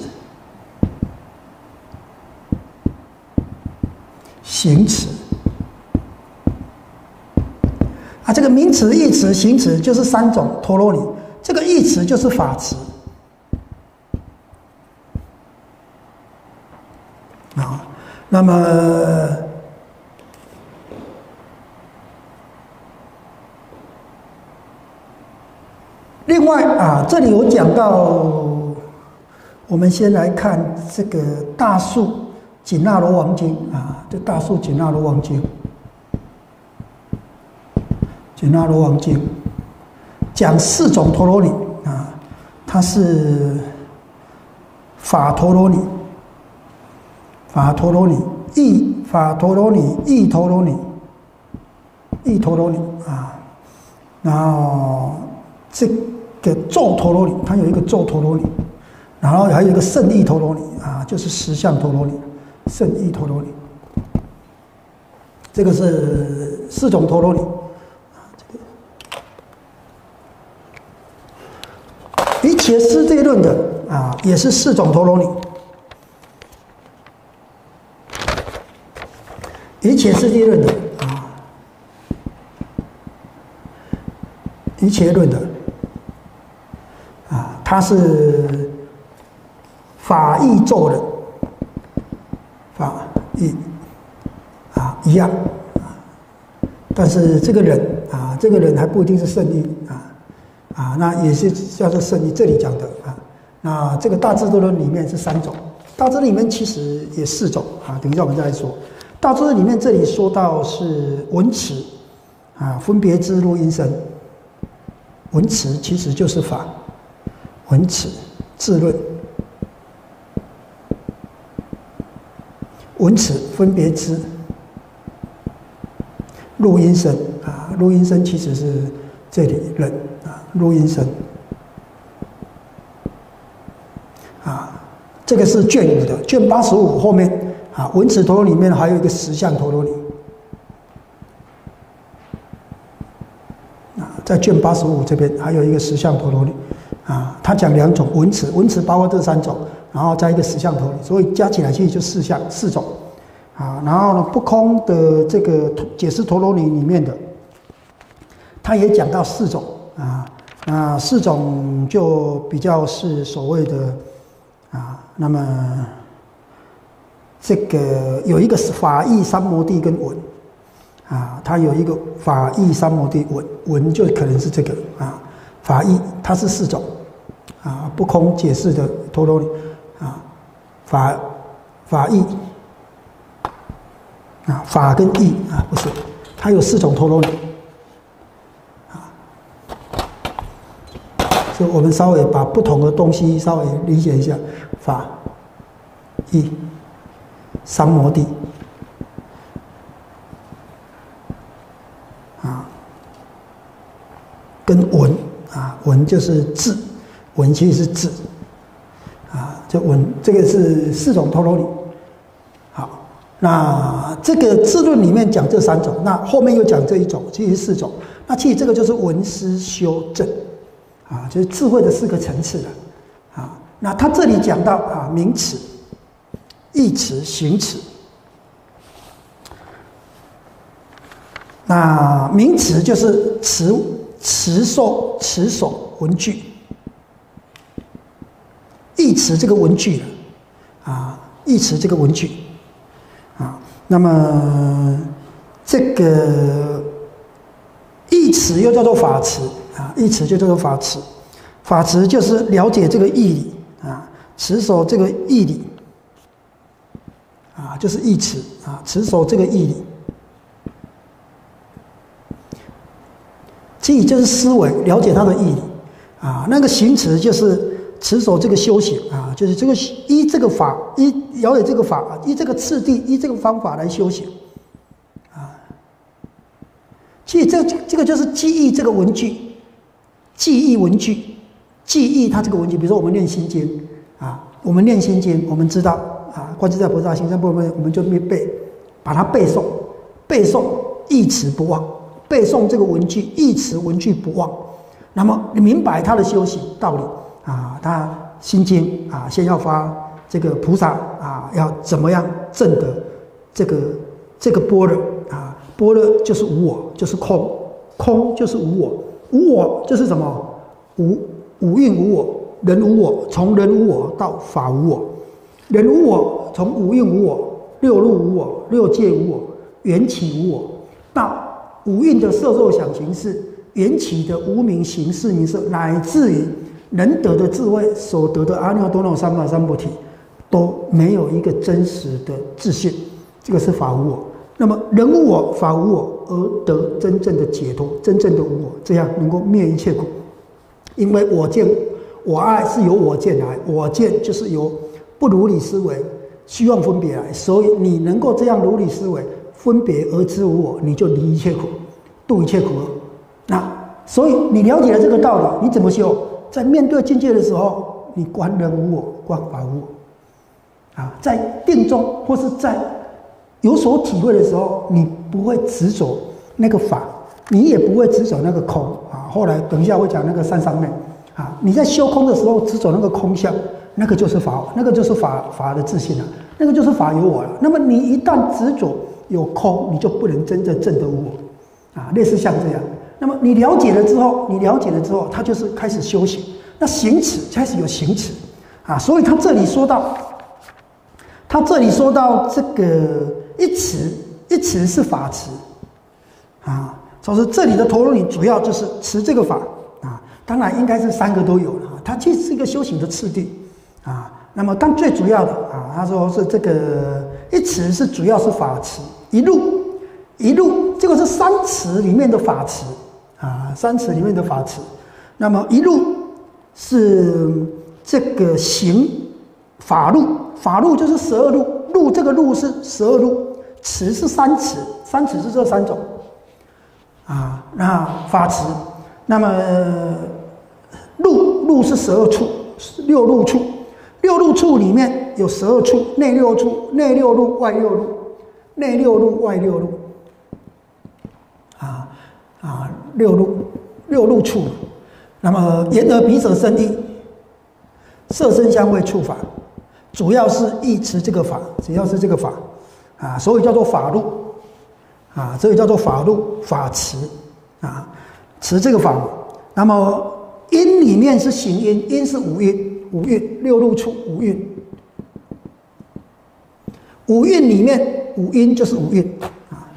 形词啊，这个名词、义词、形词就是三种陀罗尼。这个义词就是法词啊。那么，另外啊，这里有讲到，我们先来看这个大树。《紧那罗王经》啊，这大树《紧那罗王经》，《紧那罗王经》讲四种陀罗尼啊，它是法陀罗尼、法陀罗尼、意法陀罗尼、意陀罗尼、意陀罗尼啊，然后这个咒陀罗尼，它有一个咒陀罗尼，然后还有一个圣意陀罗尼啊，就是十相陀罗尼。圣意陀罗尼，这个是四种陀罗尼啊。这个瑜伽师这一论的啊，也是四种陀罗尼一切世界论的啊，一切论的啊，他是法义做的法义啊一样啊，但是这个人啊，这个人还不一定是圣意啊啊，那也是叫做圣意。这里讲的啊，那这个大智度论里面是三种，大智里面其实也四种啊，等一下我们再来说。大智里面这里说到是文词啊，分别之录音声。文词其实就是法，文词智论，文词分别之录音声啊，录音声其实是这里人啊，录音声啊，这个是卷五的卷八十五后面。啊，文词陀罗里面还有一个实相陀罗尼。啊，在卷八十五这边还有一个实相陀罗尼。啊，他讲两种文词，文词包括这三种，然后加一个实相陀罗尼，所以加起来其实就四项四种。啊，然后呢，不空的这个解释陀罗尼里面的，他也讲到四种啊，那四种就比较是所谓的啊，那么。这个有一个是法义三摩地跟文，啊，它有一个法义三摩地文文就可能是这个。啊，法义它是四种，啊，不空解释的陀罗尼，啊，法法义，啊，法跟义啊不是，它有四种陀罗尼，啊，所以我们稍微把不同的东西稍微理解一下，法义。三摩地啊，跟文啊，文就是字，文其实是字啊，这文这个是四种陀罗尼。好，那这个字论里面讲这三种，那后面又讲这一种，其实四种。那其实这个就是文思修正啊，就是智慧的四个层次了啊。那他这里讲到啊，名词。义词、形词，那名词就是词、词首、词所文句，意词这个文句啊，义词这个文句啊，那么这个义词又叫做法词啊，义词就叫做法词，法词就是了解这个义理啊，词所这个义理。啊，就是义词啊，持守这个义理，记就是思维，了解它的义理啊。那个行词就是持守这个修行啊，就是这个依这个法，依了解这个法，依这个次第，依这个方法来修行啊。记这这个就是记忆这个文句，记忆文句，记忆它这个文句。比如说我们念心经啊，我们念心经，我们知道。啊，观自在菩萨行善部分，我们就没背，把它背诵，背诵一词不忘，背诵这个文句，一词文句不忘。那么你明白他的修行道理啊？他心经啊，先要发这个菩萨啊，要怎么样证得这个这个般若啊？般若就是无我，就是空，空就是无我，无我就是什么？无五蕴无我，人无我，从人无我到法无我。人无我，从五蕴无我、六路无我、六界无我、缘起无我，到五蕴的色受想行识、缘起的无名行识名色，乃至于能得的智慧所得的阿耨多罗三藐三菩提，都没有一个真实的自信。这个是法无我。那么人无我，法无我，而得真正的解脱，真正的无我，这样能够灭一切苦。因为我见、我爱是由我见来，我见就是由。不如理思维，希望分别来，所以你能够这样如理思维，分别而知无我，你就离一切苦，度一切苦厄。那所以你了解了这个道理，你怎么修？在面对境界的时候，你观人无我，观法无我。啊，在定中或是在有所体会的时候，你不会执着那个法，你也不会执着那个空。啊，后来等一下会讲那个三上面。啊，你在修空的时候执着那个空相。那个就是法，那个就是法法的自信了，那个就是法有我了。那么你一旦执着有空，你就不能真正证得我啊，类似像这样。那么你了解了之后，你了解了之后，他就是开始修行。那行持开始有行持啊，所以他这里说到，他这里说到这个一持一持是法持啊，就是这里的陀罗尼主要就是持这个法啊，当然应该是三个都有了，它其实是一个修行的次第啊。那么但最主要的啊，他说是这个一持是主要是法持，一路一路这个是三持里面的法持。啊，三尺里面的法持，那么一路是这个行法路，法路就是十二路，路这个路是十二路，持是三尺，三尺是这三种。啊，那法持，那么路路是十二处，六路处，六路处里面有十二处，内六处，内六路，外六路，内六路，外六路。啊啊。六路，六路处，那么言而鼻舌身意，色身香味触法，主要是意持这个法，主要是这个法，啊，所以叫做法路，啊，所以叫做法路法持，啊，持这个法。那么音里面是行音，音是五韵，五蕴六路出五蕴，五蕴里面五音就是五蕴。啊。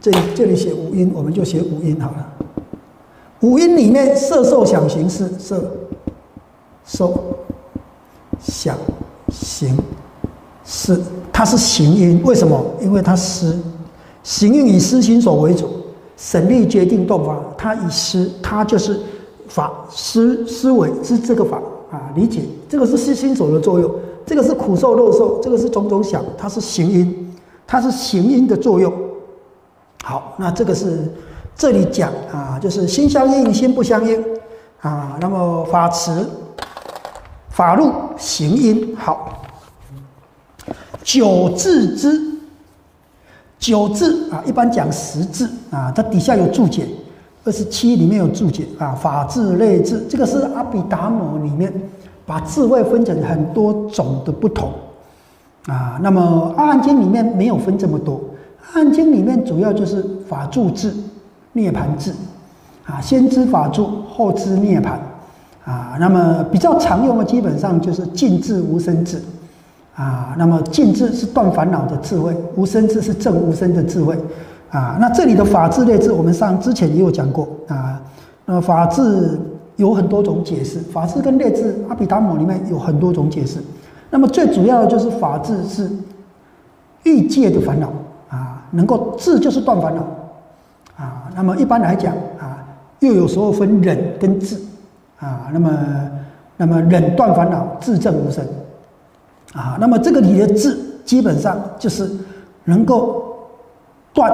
这这里写五音，我们就写五音好了。五音里面色受想行识，色受想行识，它是行音。为什么？因为它思行音以思心所为主，神力决定动法。它以思，它就是法思思维是这个法啊。理解这个是思心所的作用，这个是苦受乐受，这个是种种想，它是行音，它是行音的作用。好，那这个是这里讲啊，就是心相应，心不相应啊。那么法持、法路、行因，好。九字之九字啊，一般讲十字啊，它底下有注解，二十七里面有注解啊。法治类字，这个是阿毗达摩里面把智慧分成很多种的不同啊。那么阿含经里面没有分这么多。汉经里面主要就是法住智、涅盘智，啊，先知法住，后知涅盘，啊，那么比较常用的基本上就是尽智无生智，啊，那么尽智是断烦恼的智慧，无生智是证无生的智慧，啊，那这里的法治类智，我们上之前也有讲过，啊，那么法治有很多种解释，法治跟类智，阿毗达摩里面有很多种解释，那么最主要的就是法治是欲界的烦恼啊。能够治就是断烦恼，啊，那么一般来讲啊，又有时候分忍跟治，啊，那么那么忍断烦恼，治正无生，啊，那么这个里的治基本上就是能够断，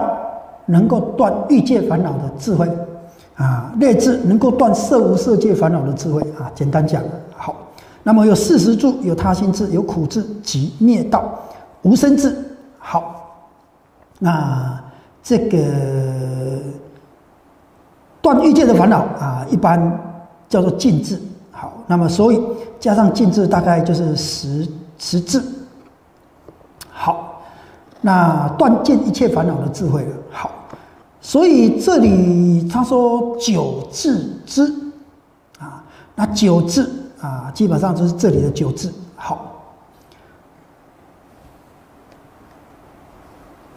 能够断欲界烦恼的智慧，啊，内治能够断色无色界烦恼的智慧，啊，简单讲好，那么有四十住，有他心智，有苦智及灭道，无生智，好。那这个断欲界的烦恼啊，一般叫做禁智。好，那么所以加上禁智，大概就是十十智。好，那断尽一切烦恼的智慧了。好，所以这里他说九智之啊，那九智啊，基本上就是这里的九智。好。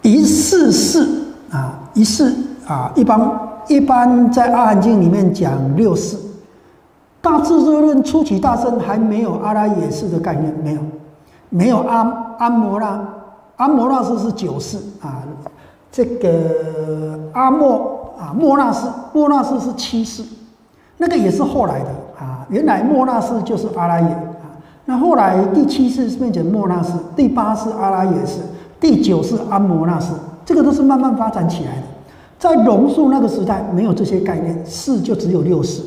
一世世啊，一世啊，一般一般在阿含经里面讲六世，大智若论初期大圣还没有阿拉耶识的概念，没有，没有阿阿摩拉，阿摩拉斯是九世啊，这个阿莫啊莫那斯莫那斯是七世，那个也是后来的啊，原来莫那斯就是阿拉耶啊，那后来第七世变成莫那斯，第八世阿拉耶识。第九世阿摩那斯，这个都是慢慢发展起来的。在龙树那个时代，没有这些概念，四就只有六世：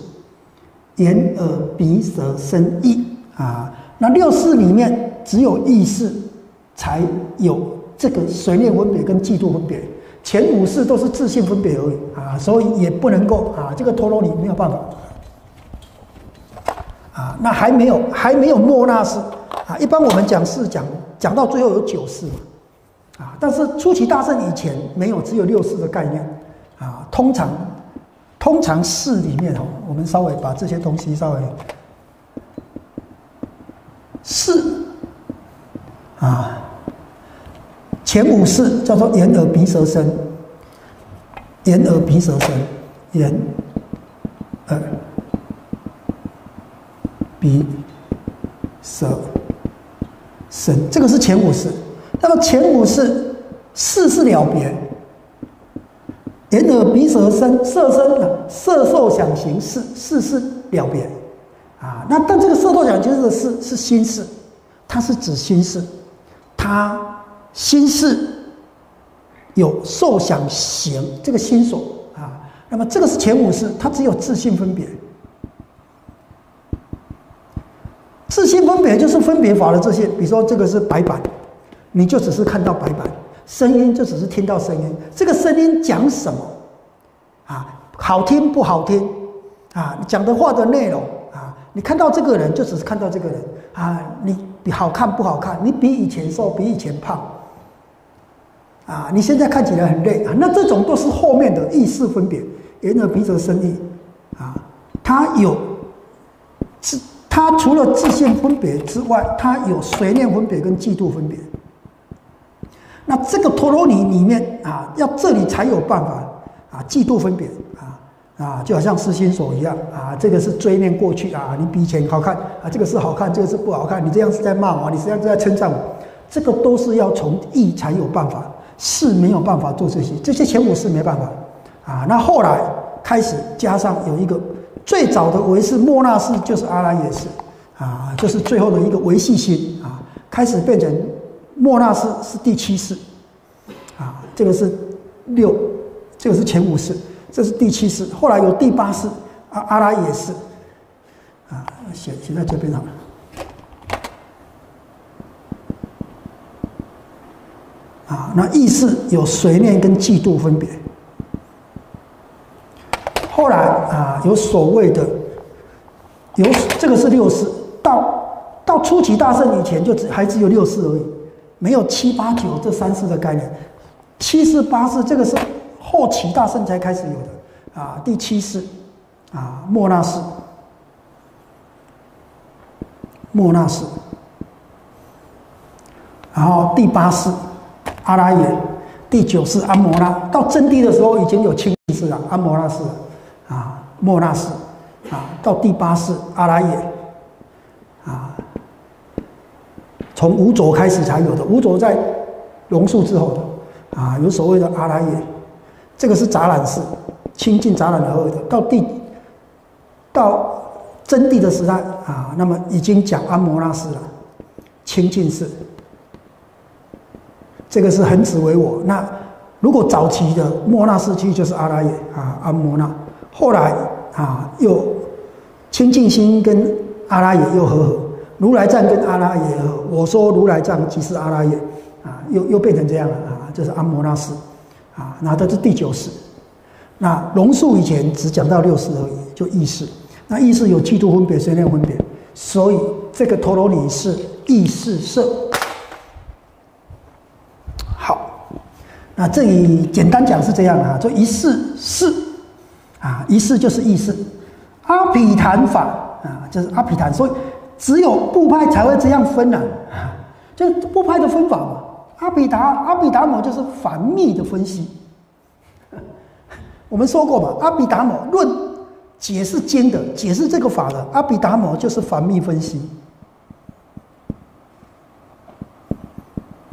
眼、耳、鼻、舌、身、意啊。那六世里面只有意识才有这个随念分别跟嫉妒分别，前五世都是自信分别而已啊，所以也不能够啊，这个陀罗尼没有办法啊。那还没有还没有莫那斯啊，一般我们讲是讲讲到最后有九世嘛。啊，但是初期大圣以前没有只有六世的概念啊，通常通常世里面哦，我们稍微把这些东西稍微世啊，前五识叫做眼耳鼻舌身，眼耳鼻舌身，眼耳鼻舌身，这个是前五识。那么前五是四是了别，眼耳鼻舌身。色身啊色受想行识。四是了别，啊，那但这个色受想行识的是是心事，它是指心事，它心事有受想行这个心所啊，那么这个是前五识，它只有自性分别，自性分别就是分别法的这些，比如说这个是白板。你就只是看到白板，声音就只是听到声音。这个声音讲什么？啊，好听不好听？啊，讲的话的内容啊，你看到这个人就只是看到这个人啊，你好看不好看？你比以前瘦，比以前胖？啊，你现在看起来很累啊？那这种都是后面的意识分别，眼耳鼻舌身意啊，它有自，它除了自性分别之外，它有随念分别跟嫉妒分别。那这个陀罗尼里面啊，要这里才有办法啊，嫉妒分别啊啊，就好像失心所一样啊，这个是追念过去啊，你比以前好看啊，这个是好看，这个是不好看，你这样是在骂我，你实际上是在称赞我，这个都是要从意才有办法，是没有办法做这些，这些前五是没办法啊。那后来开始加上有一个最早的维是莫那式，就是阿拉耶识啊，就是最后的一个维系心啊，开始变成。莫那斯是第七世，啊，这个是六，这个是前五世，这是第七世。后来有第八世，阿阿拉也是，啊，写写在这边好了。啊，那意识有随念跟嫉妒分别。后来啊，有所谓的，有这个是六世，到到初期大圣以前就只还只有六世而已。没有七八九这三世的概念，七世八世这个是后期大圣才开始有的啊。第七世啊，莫那世，莫那世，然后第八世阿拉耶，第九世阿摩那。到真谛的时候已经有清净世了，阿摩那世啊，莫那世啊，到第八世阿拉耶啊。从五左开始才有的，五左在龙树之后的，啊，有所谓的阿拉耶，这个是杂染式，清净杂染而的。到第到真谛的时代啊，那么已经讲阿摩那式了，清净式，这个是恒指为我。那如果早期的摩那式区就是阿拉耶啊，阿摩那，后来啊又清净心跟阿拉耶又合合。如来藏跟阿拉耶，我说如来藏即是阿拉耶，啊，又又变成这样了啊，这是阿摩那斯，啊，那这是第九世。那龙树以前只讲到六世而已，就意识。那意识有嫉妒分别、随念分别，所以这个陀罗尼是意识色。好，那这里简单讲是这样啊，就一世是，啊，一式就是意识。阿毗昙法啊，就是阿毗昙，所以。只有部派才会这样分呢，就部派的分法嘛。阿比达阿比达摩就是反密的分析。我们说过嘛，阿比达摩论解释经的，解释这个法的，阿比达摩就是反密分析。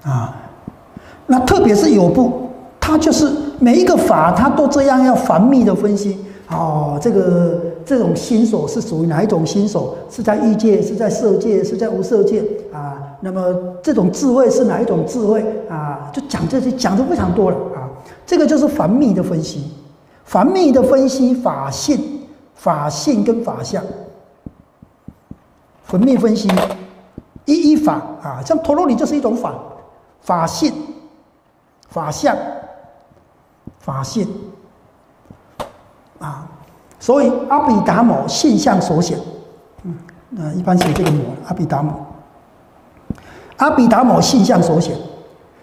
啊，那特别是有部，他就是每一个法，他都这样要繁密的分析。哦，这个这种心所是属于哪一种心所？是在欲界，是在色界，是在无色界啊？那么这种智慧是哪一种智慧啊？就讲这些，讲的非常多了啊。这个就是繁密的分析，繁密的分析法性、法性跟法相，繁密分析一一法啊，像陀罗尼就是一种法，法性、法相、法性。啊，所以阿比达摩现象所显，嗯，那一般写这个摩阿比达摩，阿比达摩现象所显，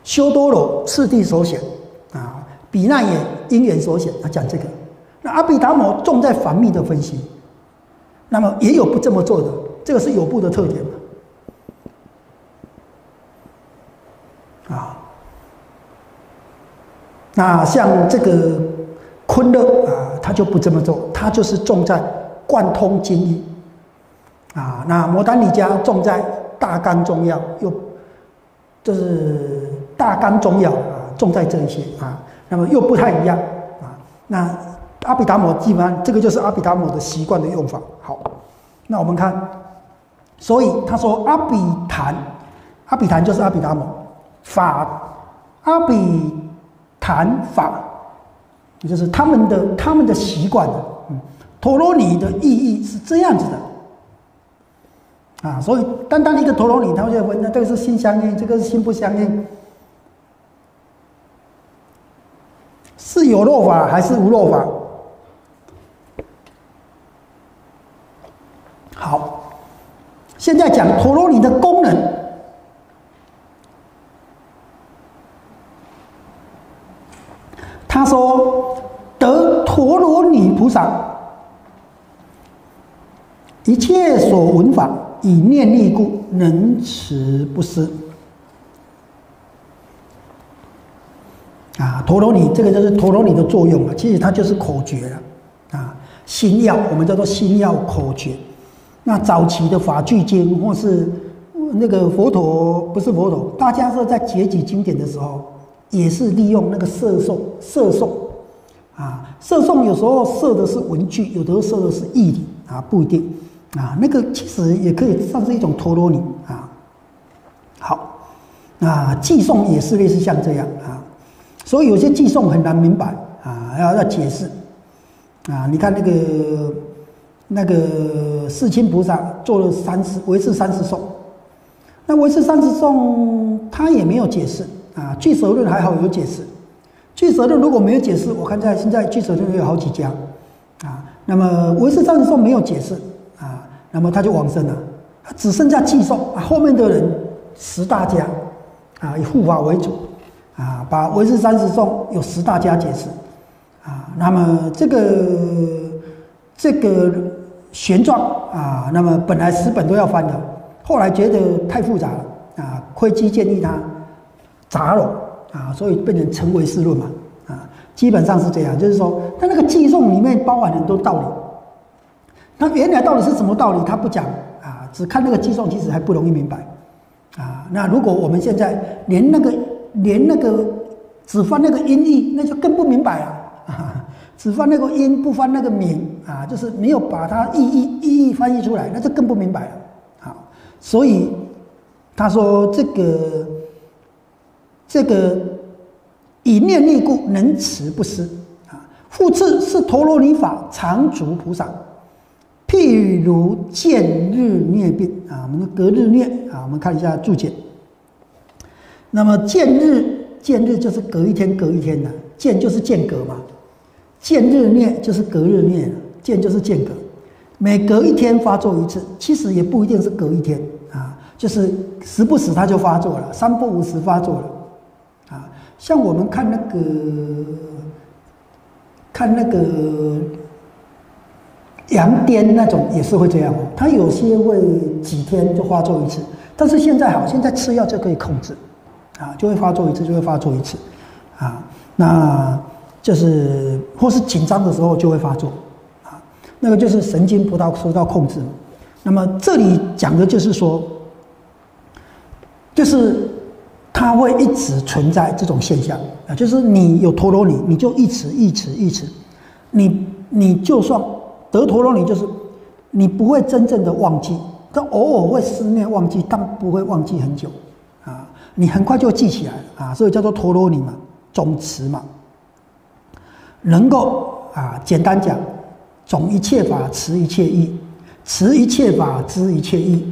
修多罗次第所显啊，比那也因缘所显。他讲这个，那阿毗达摩重在繁密的分析，那么也有不这么做的，这个是有部的特点啊，那像这个昆勒啊，他就不这么做，他就是重在贯通经义啊。那摩丹尼加重在大纲中要，又就是大纲中要啊，重在这一些啊。那么又不太一样啊。那阿毗达摩基本上这个就是阿毗达摩的习惯的用法。好，那我们看，所以他说阿毗昙，阿毗昙就是阿毗达摩。法阿比谈法，也就是他们的他们的习惯嗯，陀罗尼的意义是这样子的啊，所以单单一个陀罗尼，他就问：那这个是心相应，这个是心不相应，是有漏法还是无漏法？好，现在讲陀罗尼的功能。他说：“得陀罗尼菩萨，一切所闻法，以念力故，能持不失。”啊，陀罗尼这个就是陀罗尼的作用啊。其实它就是口诀了啊，心药我们叫做心药口诀。那早期的法句经或是那个佛陀，不是佛陀，大家是在解几经典的时候。也是利用那个射诵，射诵，啊，射诵有时候射的是文句，有的时候射的是义理，啊，不一定，啊，那个其实也可以算是一种陀罗尼，啊，好，啊，寄诵也是类似像这样，啊，所以有些寄诵很难明白，啊，要要解释，啊，你看那个那个世亲菩萨做了三次维持三次送，那维持三次送他也没有解释。啊，聚舍论还好有解释，聚舍论如果没有解释，我看在现在聚舍论有好几家，啊，那么唯识上说没有解释，啊，那么他就往生了，只剩下寄送，后面的人十大家，啊，以护法为主，啊，把唯识三十颂有十大家解释，啊，那么这个这个玄奘啊，那么本来十本都要翻的，后来觉得太复杂了，啊，亏机建议他。杂糅啊，所以变成成为世论嘛啊，基本上是这样，就是说，他那个寄送里面包含很多道理，那原来到底是什么道理，他不讲啊，只看那个寄送，其实还不容易明白啊。那如果我们现在连那个连那个只翻那个音译，那就更不明白啊，只翻那个音不翻那个名啊，就是没有把它意义意义翻译出来，那就更不明白了。好，所以他说这个。这个以念力故能持不失啊。复次是陀罗尼法常足菩萨，譬如见日念病啊，我们隔日念啊，我们看一下注解。那么见日见日就是隔一天隔一天的，见就是间隔嘛，见日念就是隔日念，见就是间隔，每隔一天发作一次，其实也不一定是隔一天啊，就是时不时它就发作了，三不五时发作了。像我们看那个，看那个羊癫那种也是会这样，它有些会几天就发作一次，但是现在好，现在吃药就可以控制，啊，就会发作一次就会发作一次，啊，那就是或是紧张的时候就会发作，啊，那个就是神经不到受到控制。那么这里讲的就是说，就是。它会一直存在这种现象。啊，就是你有陀罗尼，你就一直一直一直，你你就算得陀罗尼，就是你不会真正的忘记，但偶尔会思念忘记，但不会忘记很久。啊，你很快就记起来了。啊，所以叫做陀罗尼嘛，总持嘛，能够啊，简单讲，总一切法持一切意，持一切法知一切意。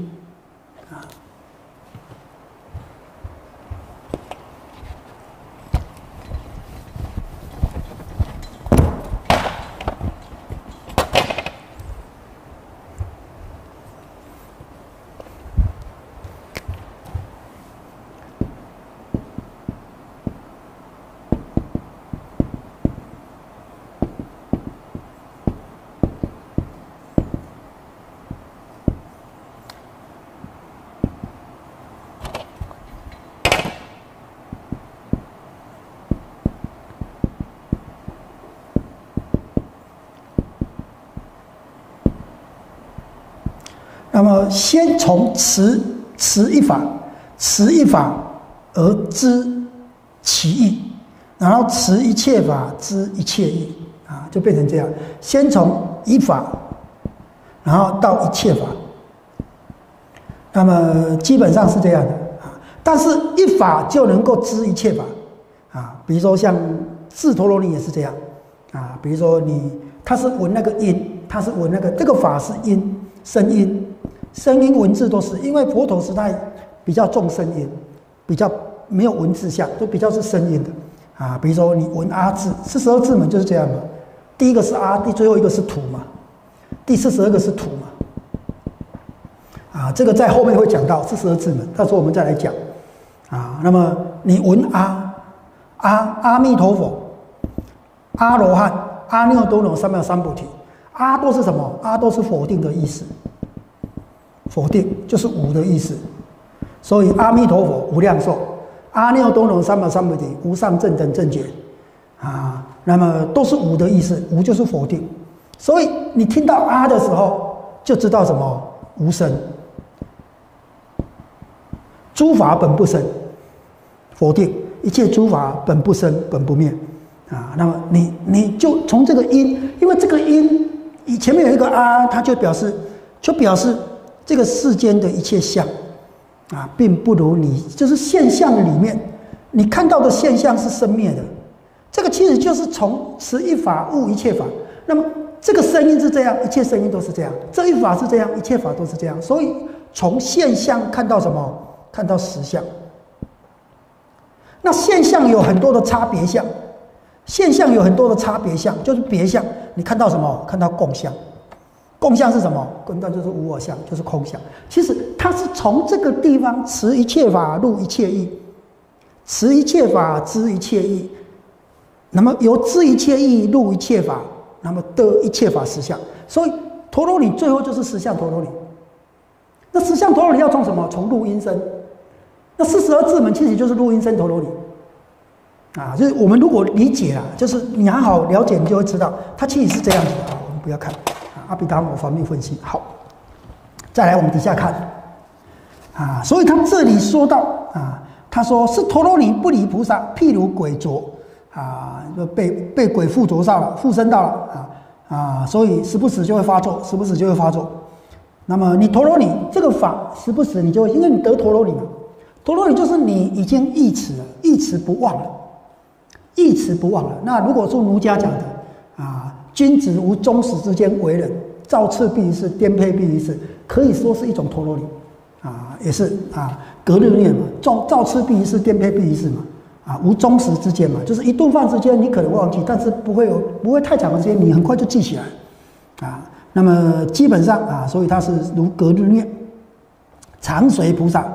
那么先从持持一法，持一法而知其意，然后持一切法知一切意，啊，就变成这样。先从一法，然后到一切法。那么基本上是这样的啊，但是一法就能够知一切法啊。比如说像智陀罗尼也是这样啊。比如说你他是闻那个音，他是闻那个这个法是音声音。声音文字都是，因为佛陀时代比较重声音，比较没有文字相，都比较是声音的啊。比如说你闻阿字，四十二字门就是这样嘛。第一个是阿，第最后一个是土嘛，第四十二个是土嘛。啊，这个在后面会讲到四十二字门，到时候我们再来讲啊。那么你闻阿阿阿弥陀佛，阿罗汉，阿耨多罗三藐三菩提，阿都是什么？阿都是否定的意思。否定就是无的意思，所以阿弥陀佛无量寿，阿耨多罗三藐三菩提，无上正等正觉，啊，那么都是无的意思，无就是否定，所以你听到阿的时候，就知道什么？无生，诸法本不生，否定。一切诸法本不生本不灭，啊，那么你你就从这个音，因为这个音，你前面有一个阿，它就表示就表示。这个世间的一切相，啊，并不如你就是现象里面你看到的现象是生灭的。这个其实就是从持一法悟一切法。那么这个声音是这样，一切声音都是这样；这一法是这样，一切法都是这样。所以从现象看到什么？看到实相。那现象有很多的差别相，现象有很多的差别相，就是别相。你看到什么？看到共相。共相是什么？共相就是无我相，就是空相。其实它是从这个地方持一切法入一切意，持一切法知一切意，那么由知一切意入一切法，那么得一切法实相。所以陀罗尼最后就是实相陀罗尼。那实相陀罗尼要从什么？从录音声。那四十二字门其实就是录音声陀罗尼。啊，就是我们如果理解啊，就是你好好了解，你就会知道，它其实是这样子的啊。我们不要看。阿毗达摩方面分析好，再来我们底下看，啊，所以他这里说到啊，他说是陀罗尼不离菩萨，譬如鬼着啊，就被被鬼附着上了，附身到了啊啊，所以时不时就会发作，时不时就会发作。那么你陀罗尼这个法，时不时你就会，因为你得陀罗尼嘛，陀罗尼就是你已经忆持了，忆持不忘了，忆持不忘了。那如果说儒家讲的。君子无终始之间为人，造次必于事，颠沛必于事，可以说是一种陀罗尼，啊，也是啊，隔日念嘛，造造次必于事，颠沛必于事嘛，啊，无终始之间嘛，就是一顿饭之间你可能忘记，但是不会有不会太长的时间，你很快就记起来，啊，那么基本上啊，所以它是如隔日念，常随菩萨，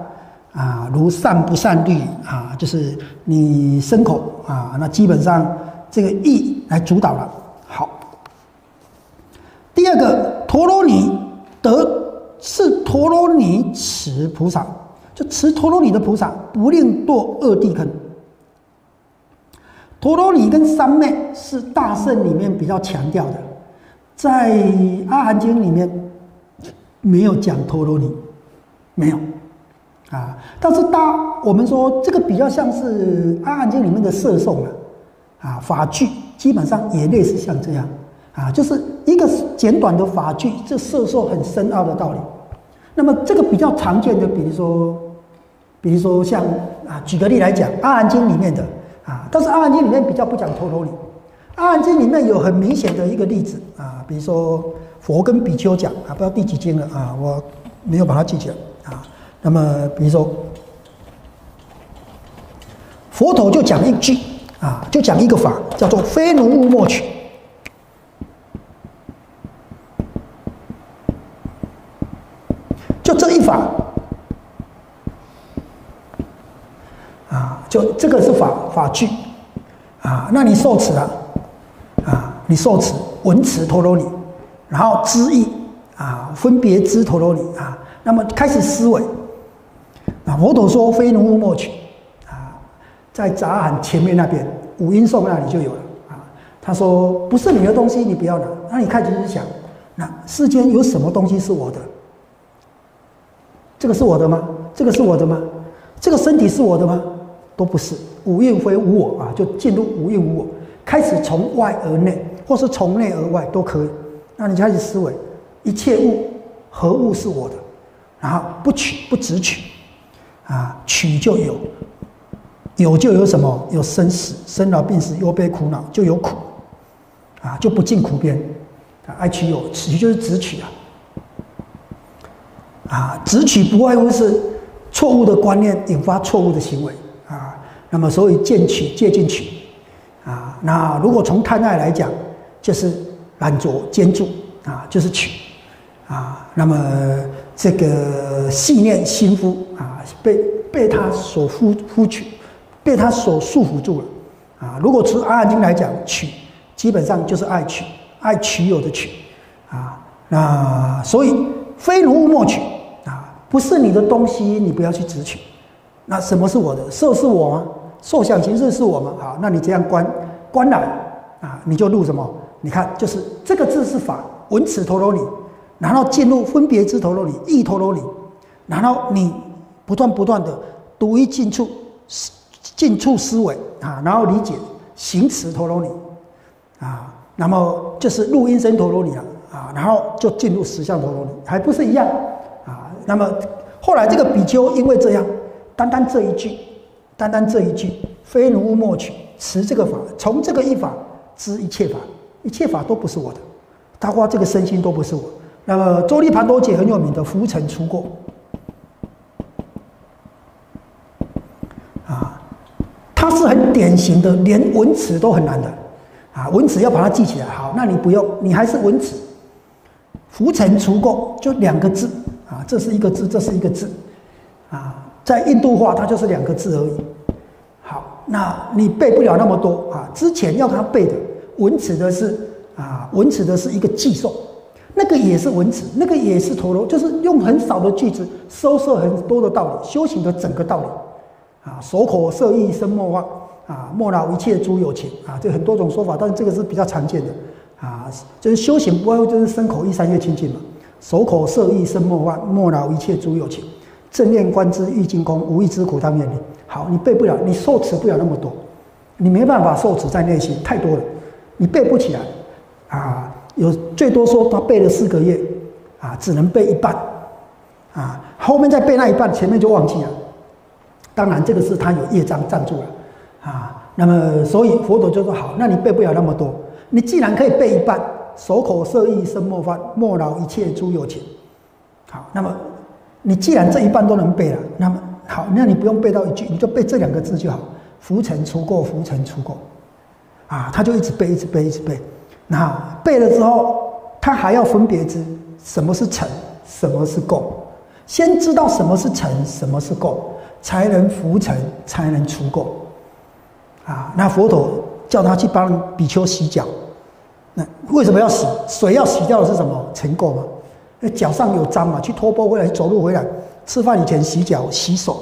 啊，如善不善律啊，就是你牲口啊，那基本上这个意来主导了。第二个陀罗尼得是陀罗尼持菩萨，就持陀罗尼的菩萨不令堕恶地坑。陀罗尼跟三昧是大圣里面比较强调的，在阿含经里面没有讲陀罗尼，没有啊。但是大我们说这个比较像是阿含经里面的摄受了啊，法句基本上也类似像这样。啊，就是一个简短的法句，这摄受很深奥的道理。那么这个比较常见的，比如说，比如说像啊，举个例来讲，《阿含经》里面的啊，但是《阿含经》里面比较不讲头头理，《阿含经》里面有很明显的一个例子啊，比如说佛跟比丘讲啊，不知道第几经了啊，我没有把它记起来啊。那么比如说，佛陀就讲一句啊，就讲一个法，叫做“非奴勿莫取”。就这一法啊，就这个是法法句啊，那你受持了啊，你受持文持陀罗尼，然后知意啊，分别知陀罗尼啊，那么开始思维啊，佛陀说非奴勿莫取啊，在杂罕前面那边五音颂那里就有了啊，他说不是你的东西，你不要拿，那你开始想，那世间有什么东西是我的？这个是我的吗？这个是我的吗？这个身体是我的吗？都不是，无蕴非无我啊，就进入无蕴无我，开始从外而内，或是从内而外都可以。那你就开始思维，一切物何物是我的？然后不取不只取，啊，取就有，有就有什么？有生死、生老病死、忧悲苦恼，就有苦，啊，就不进苦边。爱取有，取就是只取啊，啊，只取不外乎是错误的观念引发错误的行为。那么，所以见取借进取啊。那如果从贪爱来讲，就是懒着兼住啊，就是取啊。那么这个信念心夫啊，被被他所夫夫取，被他所束缚住了啊。如果从阿含经来讲，取基本上就是爱取。爱取有的取，啊，那所以非如物莫取啊，不是你的东西，你不要去执取。那什么是我的？受是我吗？受想行识是我们？好，那你这样观观来啊，你就入什么？你看，就是这个字是法，闻此陀罗尼，然后进入分别之陀罗尼，意陀罗尼，然后你不断不断的独一进处，进处思维啊，然后理解行持陀罗尼啊。那么就是录音声陀罗尼了啊，然后就进入实相陀罗尼，还不是一样啊？那么后来这个比丘因为这样，单单这一句，单单这一句，非奴莫取，持这个法，从这个一法知一切法，一切法都不是我的，他花这个身心都不是我。那么周利盘多解很有名的浮尘出过啊，他是很典型的，连文词都很难的。啊，文词要把它记起来。好，那你不用，你还是文词。浮尘除垢，就两个字啊，这是一个字，这是一个字啊，在印度话它就是两个字而已。好，那你背不了那么多啊。之前要他背的文词的是啊，文词的是一个寄送，那个也是文词，那个也是陀螺，就是用很少的句子收摄很多的道理，修行的整个道理啊，手口色意声莫忘。啊，莫恼一切诸有情啊，这很多种说法，但是这个是比较常见的啊，就是修行不外就是身口意三业清净嘛，手口色意身莫忘，莫恼一切诸有情，正念观之欲尽空，无一之苦当面临。好，你背不了，你受持不了那么多，你没办法受持在内心太多了，你背不起来啊，有最多说他背了四个月啊，只能背一半啊，后面再背那一半，前面就忘记了。当然，这个是他有业障占住了。啊，那么所以佛陀就说好，那你背不了那么多，你既然可以背一半，手口色意身莫犯，莫劳一切诸有情。好，那么你既然这一半都能背了，那么好，那你不用背到一句，你就背这两个字就好，浮尘除过，浮尘除过。啊，他就一直背，一直背，一直背。那背了之后，他还要分别知什么是尘，什么是垢，先知道什么是尘，什么是垢，才能浮尘，才能除垢。啊，那佛陀叫他去帮比丘洗脚，那为什么要洗？水要洗掉的是什么？尘垢吗？那脚上有脏嘛？去拖波回来，走路回来，吃饭以前洗脚、洗手，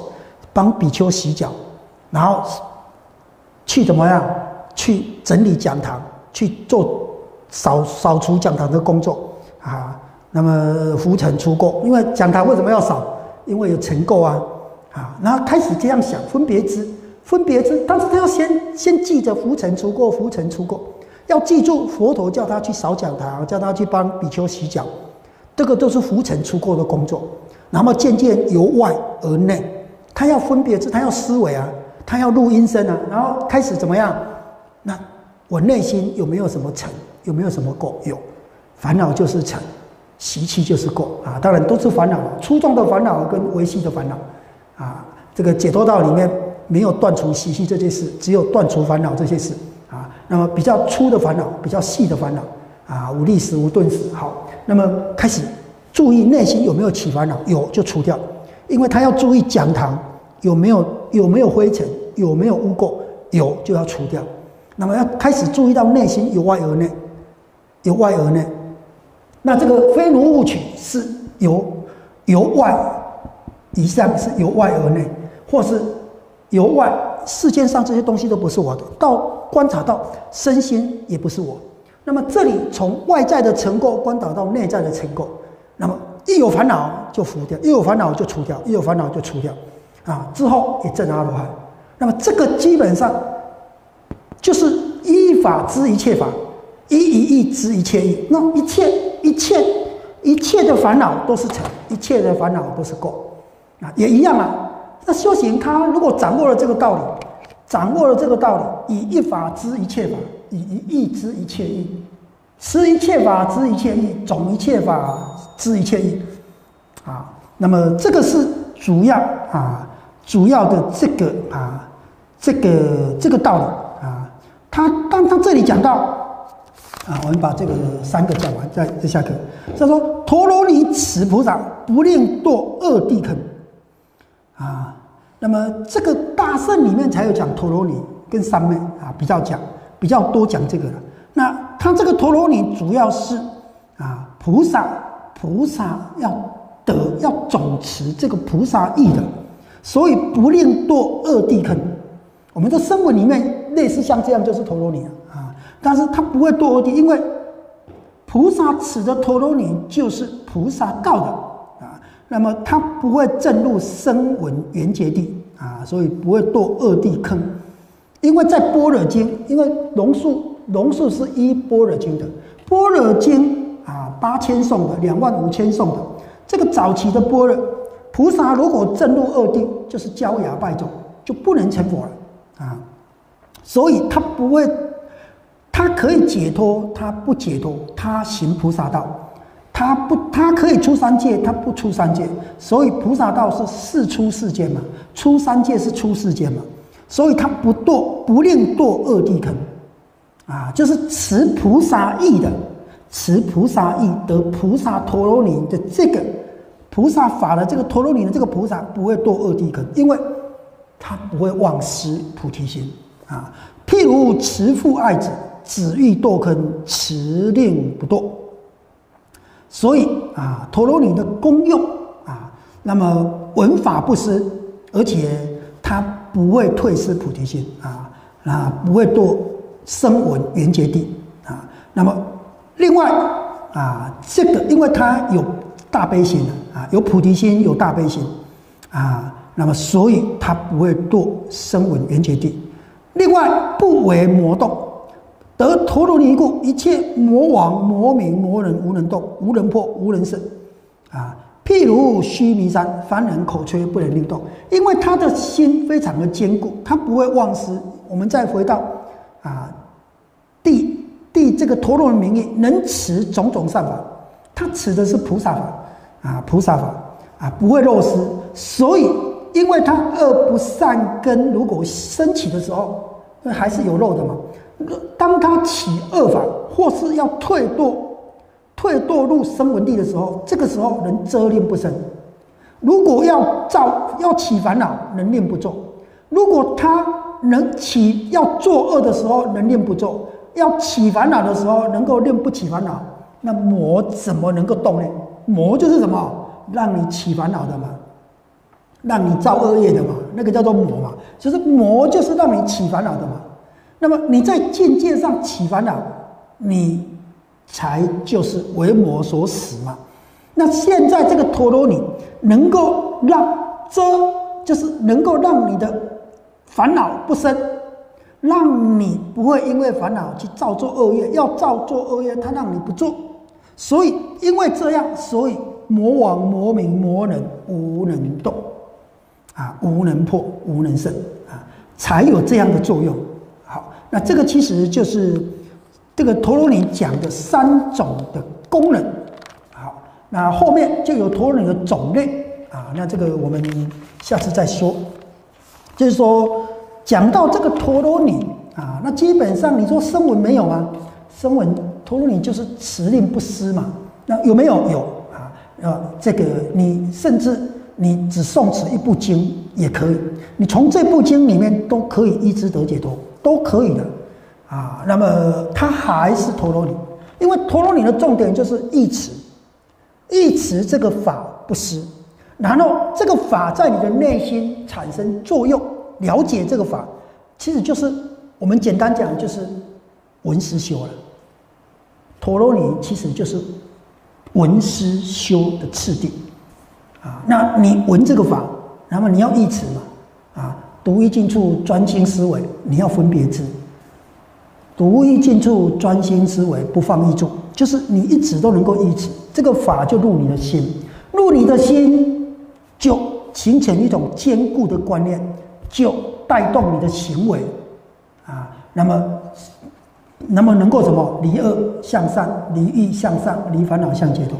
帮比丘洗脚，然后去怎么样？去整理讲堂，去做扫扫除讲堂的工作啊。那么浮尘出垢，因为讲堂为什么要扫？因为有尘垢啊。啊，然后开始这样想，分别之。分别之，但是他要先先记着浮尘除过，浮尘除过，要记住佛陀叫他去扫讲堂，叫他去帮比丘洗脚，这个都是浮尘出过的工作。然后渐渐由外而内，他要分别之，他要思维啊，他要录音声啊，然后开始怎么样？那我内心有没有什么尘？有没有什么垢？有，烦恼就是尘，习气就是垢啊。当然都是烦恼，粗重的烦恼跟微细的烦恼啊。这个解脱道里面。没有断除习气这件事，只有断除烦恼这些事啊。那么比较粗的烦恼，比较细的烦恼啊，无立时无顿时。好，那么开始注意内心有没有起烦恼，有就除掉，因为他要注意讲堂有没有有没有灰尘，有没有污垢，有就要除掉。那么要开始注意到内心由外而内，由外而内。那这个非如物取是由由外以上是由外而内，或是。由外，世间上这些东西都不是我的；到观察到身心也不是我。那么这里从外在的成垢关导到内在的成垢，那么一有烦恼就除掉，一有烦恼就除掉，一有烦恼就除掉，啊，之后也证阿罗汉。那么这个基本上就是依法知一切法，依一意知一切意。那一切一切一切的烦恼都是成，一切的烦恼都是过，啊，也一样啊。那修行他如果掌握了这个道理，掌握了这个道理，以一法知一切法，以一义知一切义，识一切法知一切义，总一切法知一切义，啊，那么这个是主要啊，主要的这个啊，这个这个道理啊，他当他这里讲到啊，我们把这个三个讲完再再下课。他说陀罗尼此菩萨不令堕恶地坑。啊，那么这个大圣里面才有讲陀罗尼跟三昧啊，比较讲比较多讲这个了。那他这个陀罗尼主要是啊，菩萨菩萨要得要总持这个菩萨意的，所以不令堕恶地坑。我们的声闻里面类似像这样就是陀罗尼啊，但是他不会堕恶地，因为菩萨持的陀罗尼就是菩萨告的啊。那么他不会正入声闻缘觉地啊，所以不会堕恶地坑，因为在般若经，因为龙树龙树是依般若经的，般若经啊八千颂的，两万五千颂的，这个早期的般若菩萨如果证入恶地，就是焦牙败种，就不能成佛了啊，所以他不会，他可以解脱，他不解脱，他行菩萨道。他不，他可以出三界，他不出三界，所以菩萨道是四出世界嘛，出三界是出世界嘛，所以他不堕，不令堕恶地坑，啊，就是持菩萨意的，持菩萨意得菩萨陀罗尼的这个菩萨法的这个陀罗尼的这个菩萨不会堕恶地坑，因为他不会忘失菩提心啊。譬如慈父爱子，子欲堕坑，慈令不堕。所以啊，陀罗尼的功用啊，那么闻法不失，而且他不会退失菩提心啊，啊，不会堕生闻缘觉地啊。那么另外啊，这个因为它有大悲心啊，有菩提心，有大悲心啊，那么所以它不会堕生闻缘觉地。另外不为魔动。得陀罗尼故，一切魔王、魔名、魔人无能动，无人破，无人胜。啊，譬如须弥山，凡人口吹不能令动，因为他的心非常的坚固，他不会忘失。我们再回到啊，第第这个陀罗尼名义，能持种种善法，他持的是菩萨法啊，菩萨法啊，不会漏失。所以，因为他恶不善根如果升起的时候，那还是有漏的嘛。当他起恶法，或是要退堕、退堕入声闻地的时候，这个时候能遮念不生。如果要造、要起烦恼，能念不做；如果他能起要作恶的时候，能念不做；要起烦恼的时候，能够念不起烦恼，那魔怎么能够动呢？魔就是什么？让你起烦恼的嘛，让你造恶业的嘛，那个叫做魔嘛。其实魔就是让你起烦恼的嘛。那么你在境界上起烦恼，你才就是为魔所使嘛。那现在这个陀罗尼能够让遮，就是能够让你的烦恼不生，让你不会因为烦恼去造作恶业。要造作恶业，他让你不做。所以因为这样，所以魔王、魔名、魔人无能动，啊，无能破，无能胜，啊，才有这样的作用。好那这个其实就是这个陀罗尼讲的三种的功能。好，那后面就有陀罗尼的种类啊。那这个我们下次再说。就是说，讲到这个陀罗尼啊，那基本上你说声闻没有吗？声闻陀罗尼就是持令不失嘛。那有没有？有啊。呃，这个你甚至你只诵持一部经也可以，你从这部经里面都可以依之得解脱。都可以的，啊，那么它还是陀罗尼，因为陀罗尼的重点就是一持，一持这个法不失，然后这个法在你的内心产生作用，了解这个法，其实就是我们简单讲就是闻思修了。陀罗尼其实就是闻思修的次第啊。那你闻这个法，那么你要依持嘛啊，独一进处，专心思维，你要分别知。独一进处，专心思维，不放逸住，就是你一直都能够依持这个法，就入你的心，入你的心，就形成一种坚固的观念，就带动你的行为啊。那么，那么能够什么？离恶向善，离欲向上，离烦恼向解脱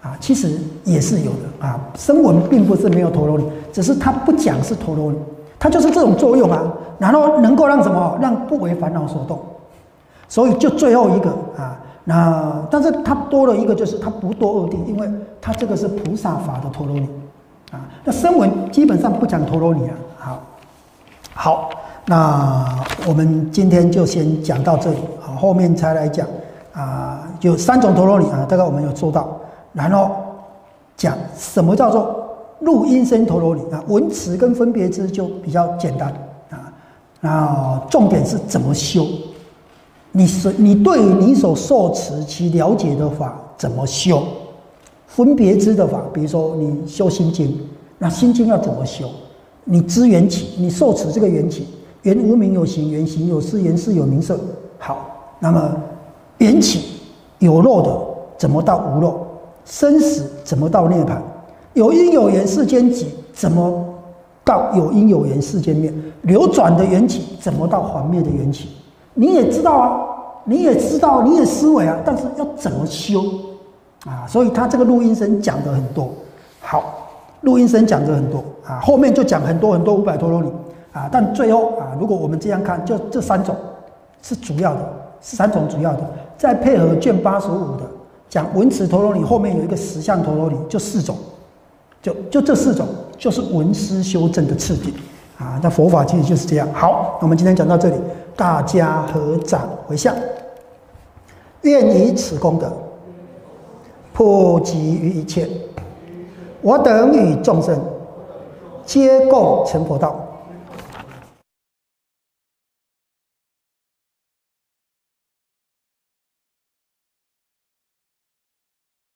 啊。其实也是有的啊。声闻并不是没有陀罗尼，只是他不讲是陀罗尼。它就是这种作用啊，然后能够让什么让不为烦恼所动，所以就最后一个啊，那但是它多了一个，就是它不多二定，因为它这个是菩萨法的陀罗尼啊。那声闻基本上不讲陀罗尼啊。好，好，那我们今天就先讲到这里啊，后面才来讲啊，有三种陀罗尼啊，大概我们有做到，然后讲什么叫做。入音声陀罗尼啊，文词跟分别知就比较简单啊。那重点是怎么修？你是你对你所受持其了解的法怎么修？分别知的法，比如说你修心经，那心经要怎么修？你知缘起，你受持这个缘起，缘无名有形，缘行有思，缘事有名色。好，那么缘起有漏的，怎么到无漏？生死怎么到涅槃？有因有缘世间起，怎么到有因有缘世间灭？流转的缘起，怎么到还灭的缘起？你也知道啊，你也知道，你也思维啊，但是要怎么修啊？所以他这个录音声讲的很多。好，录音声讲的很多啊，后面就讲很多很多五百陀罗尼啊，但最后啊，如果我们这样看，就这三种是主要的，三种主要的，再配合卷八十五的讲文词陀罗尼，后面有一个十相陀罗尼，就四种。就就这四种，就是文思修正的次第啊。那佛法其实就是这样。好，那我们今天讲到这里，大家合掌回向，愿以此功德普及于一切，我等与众生皆共成佛道。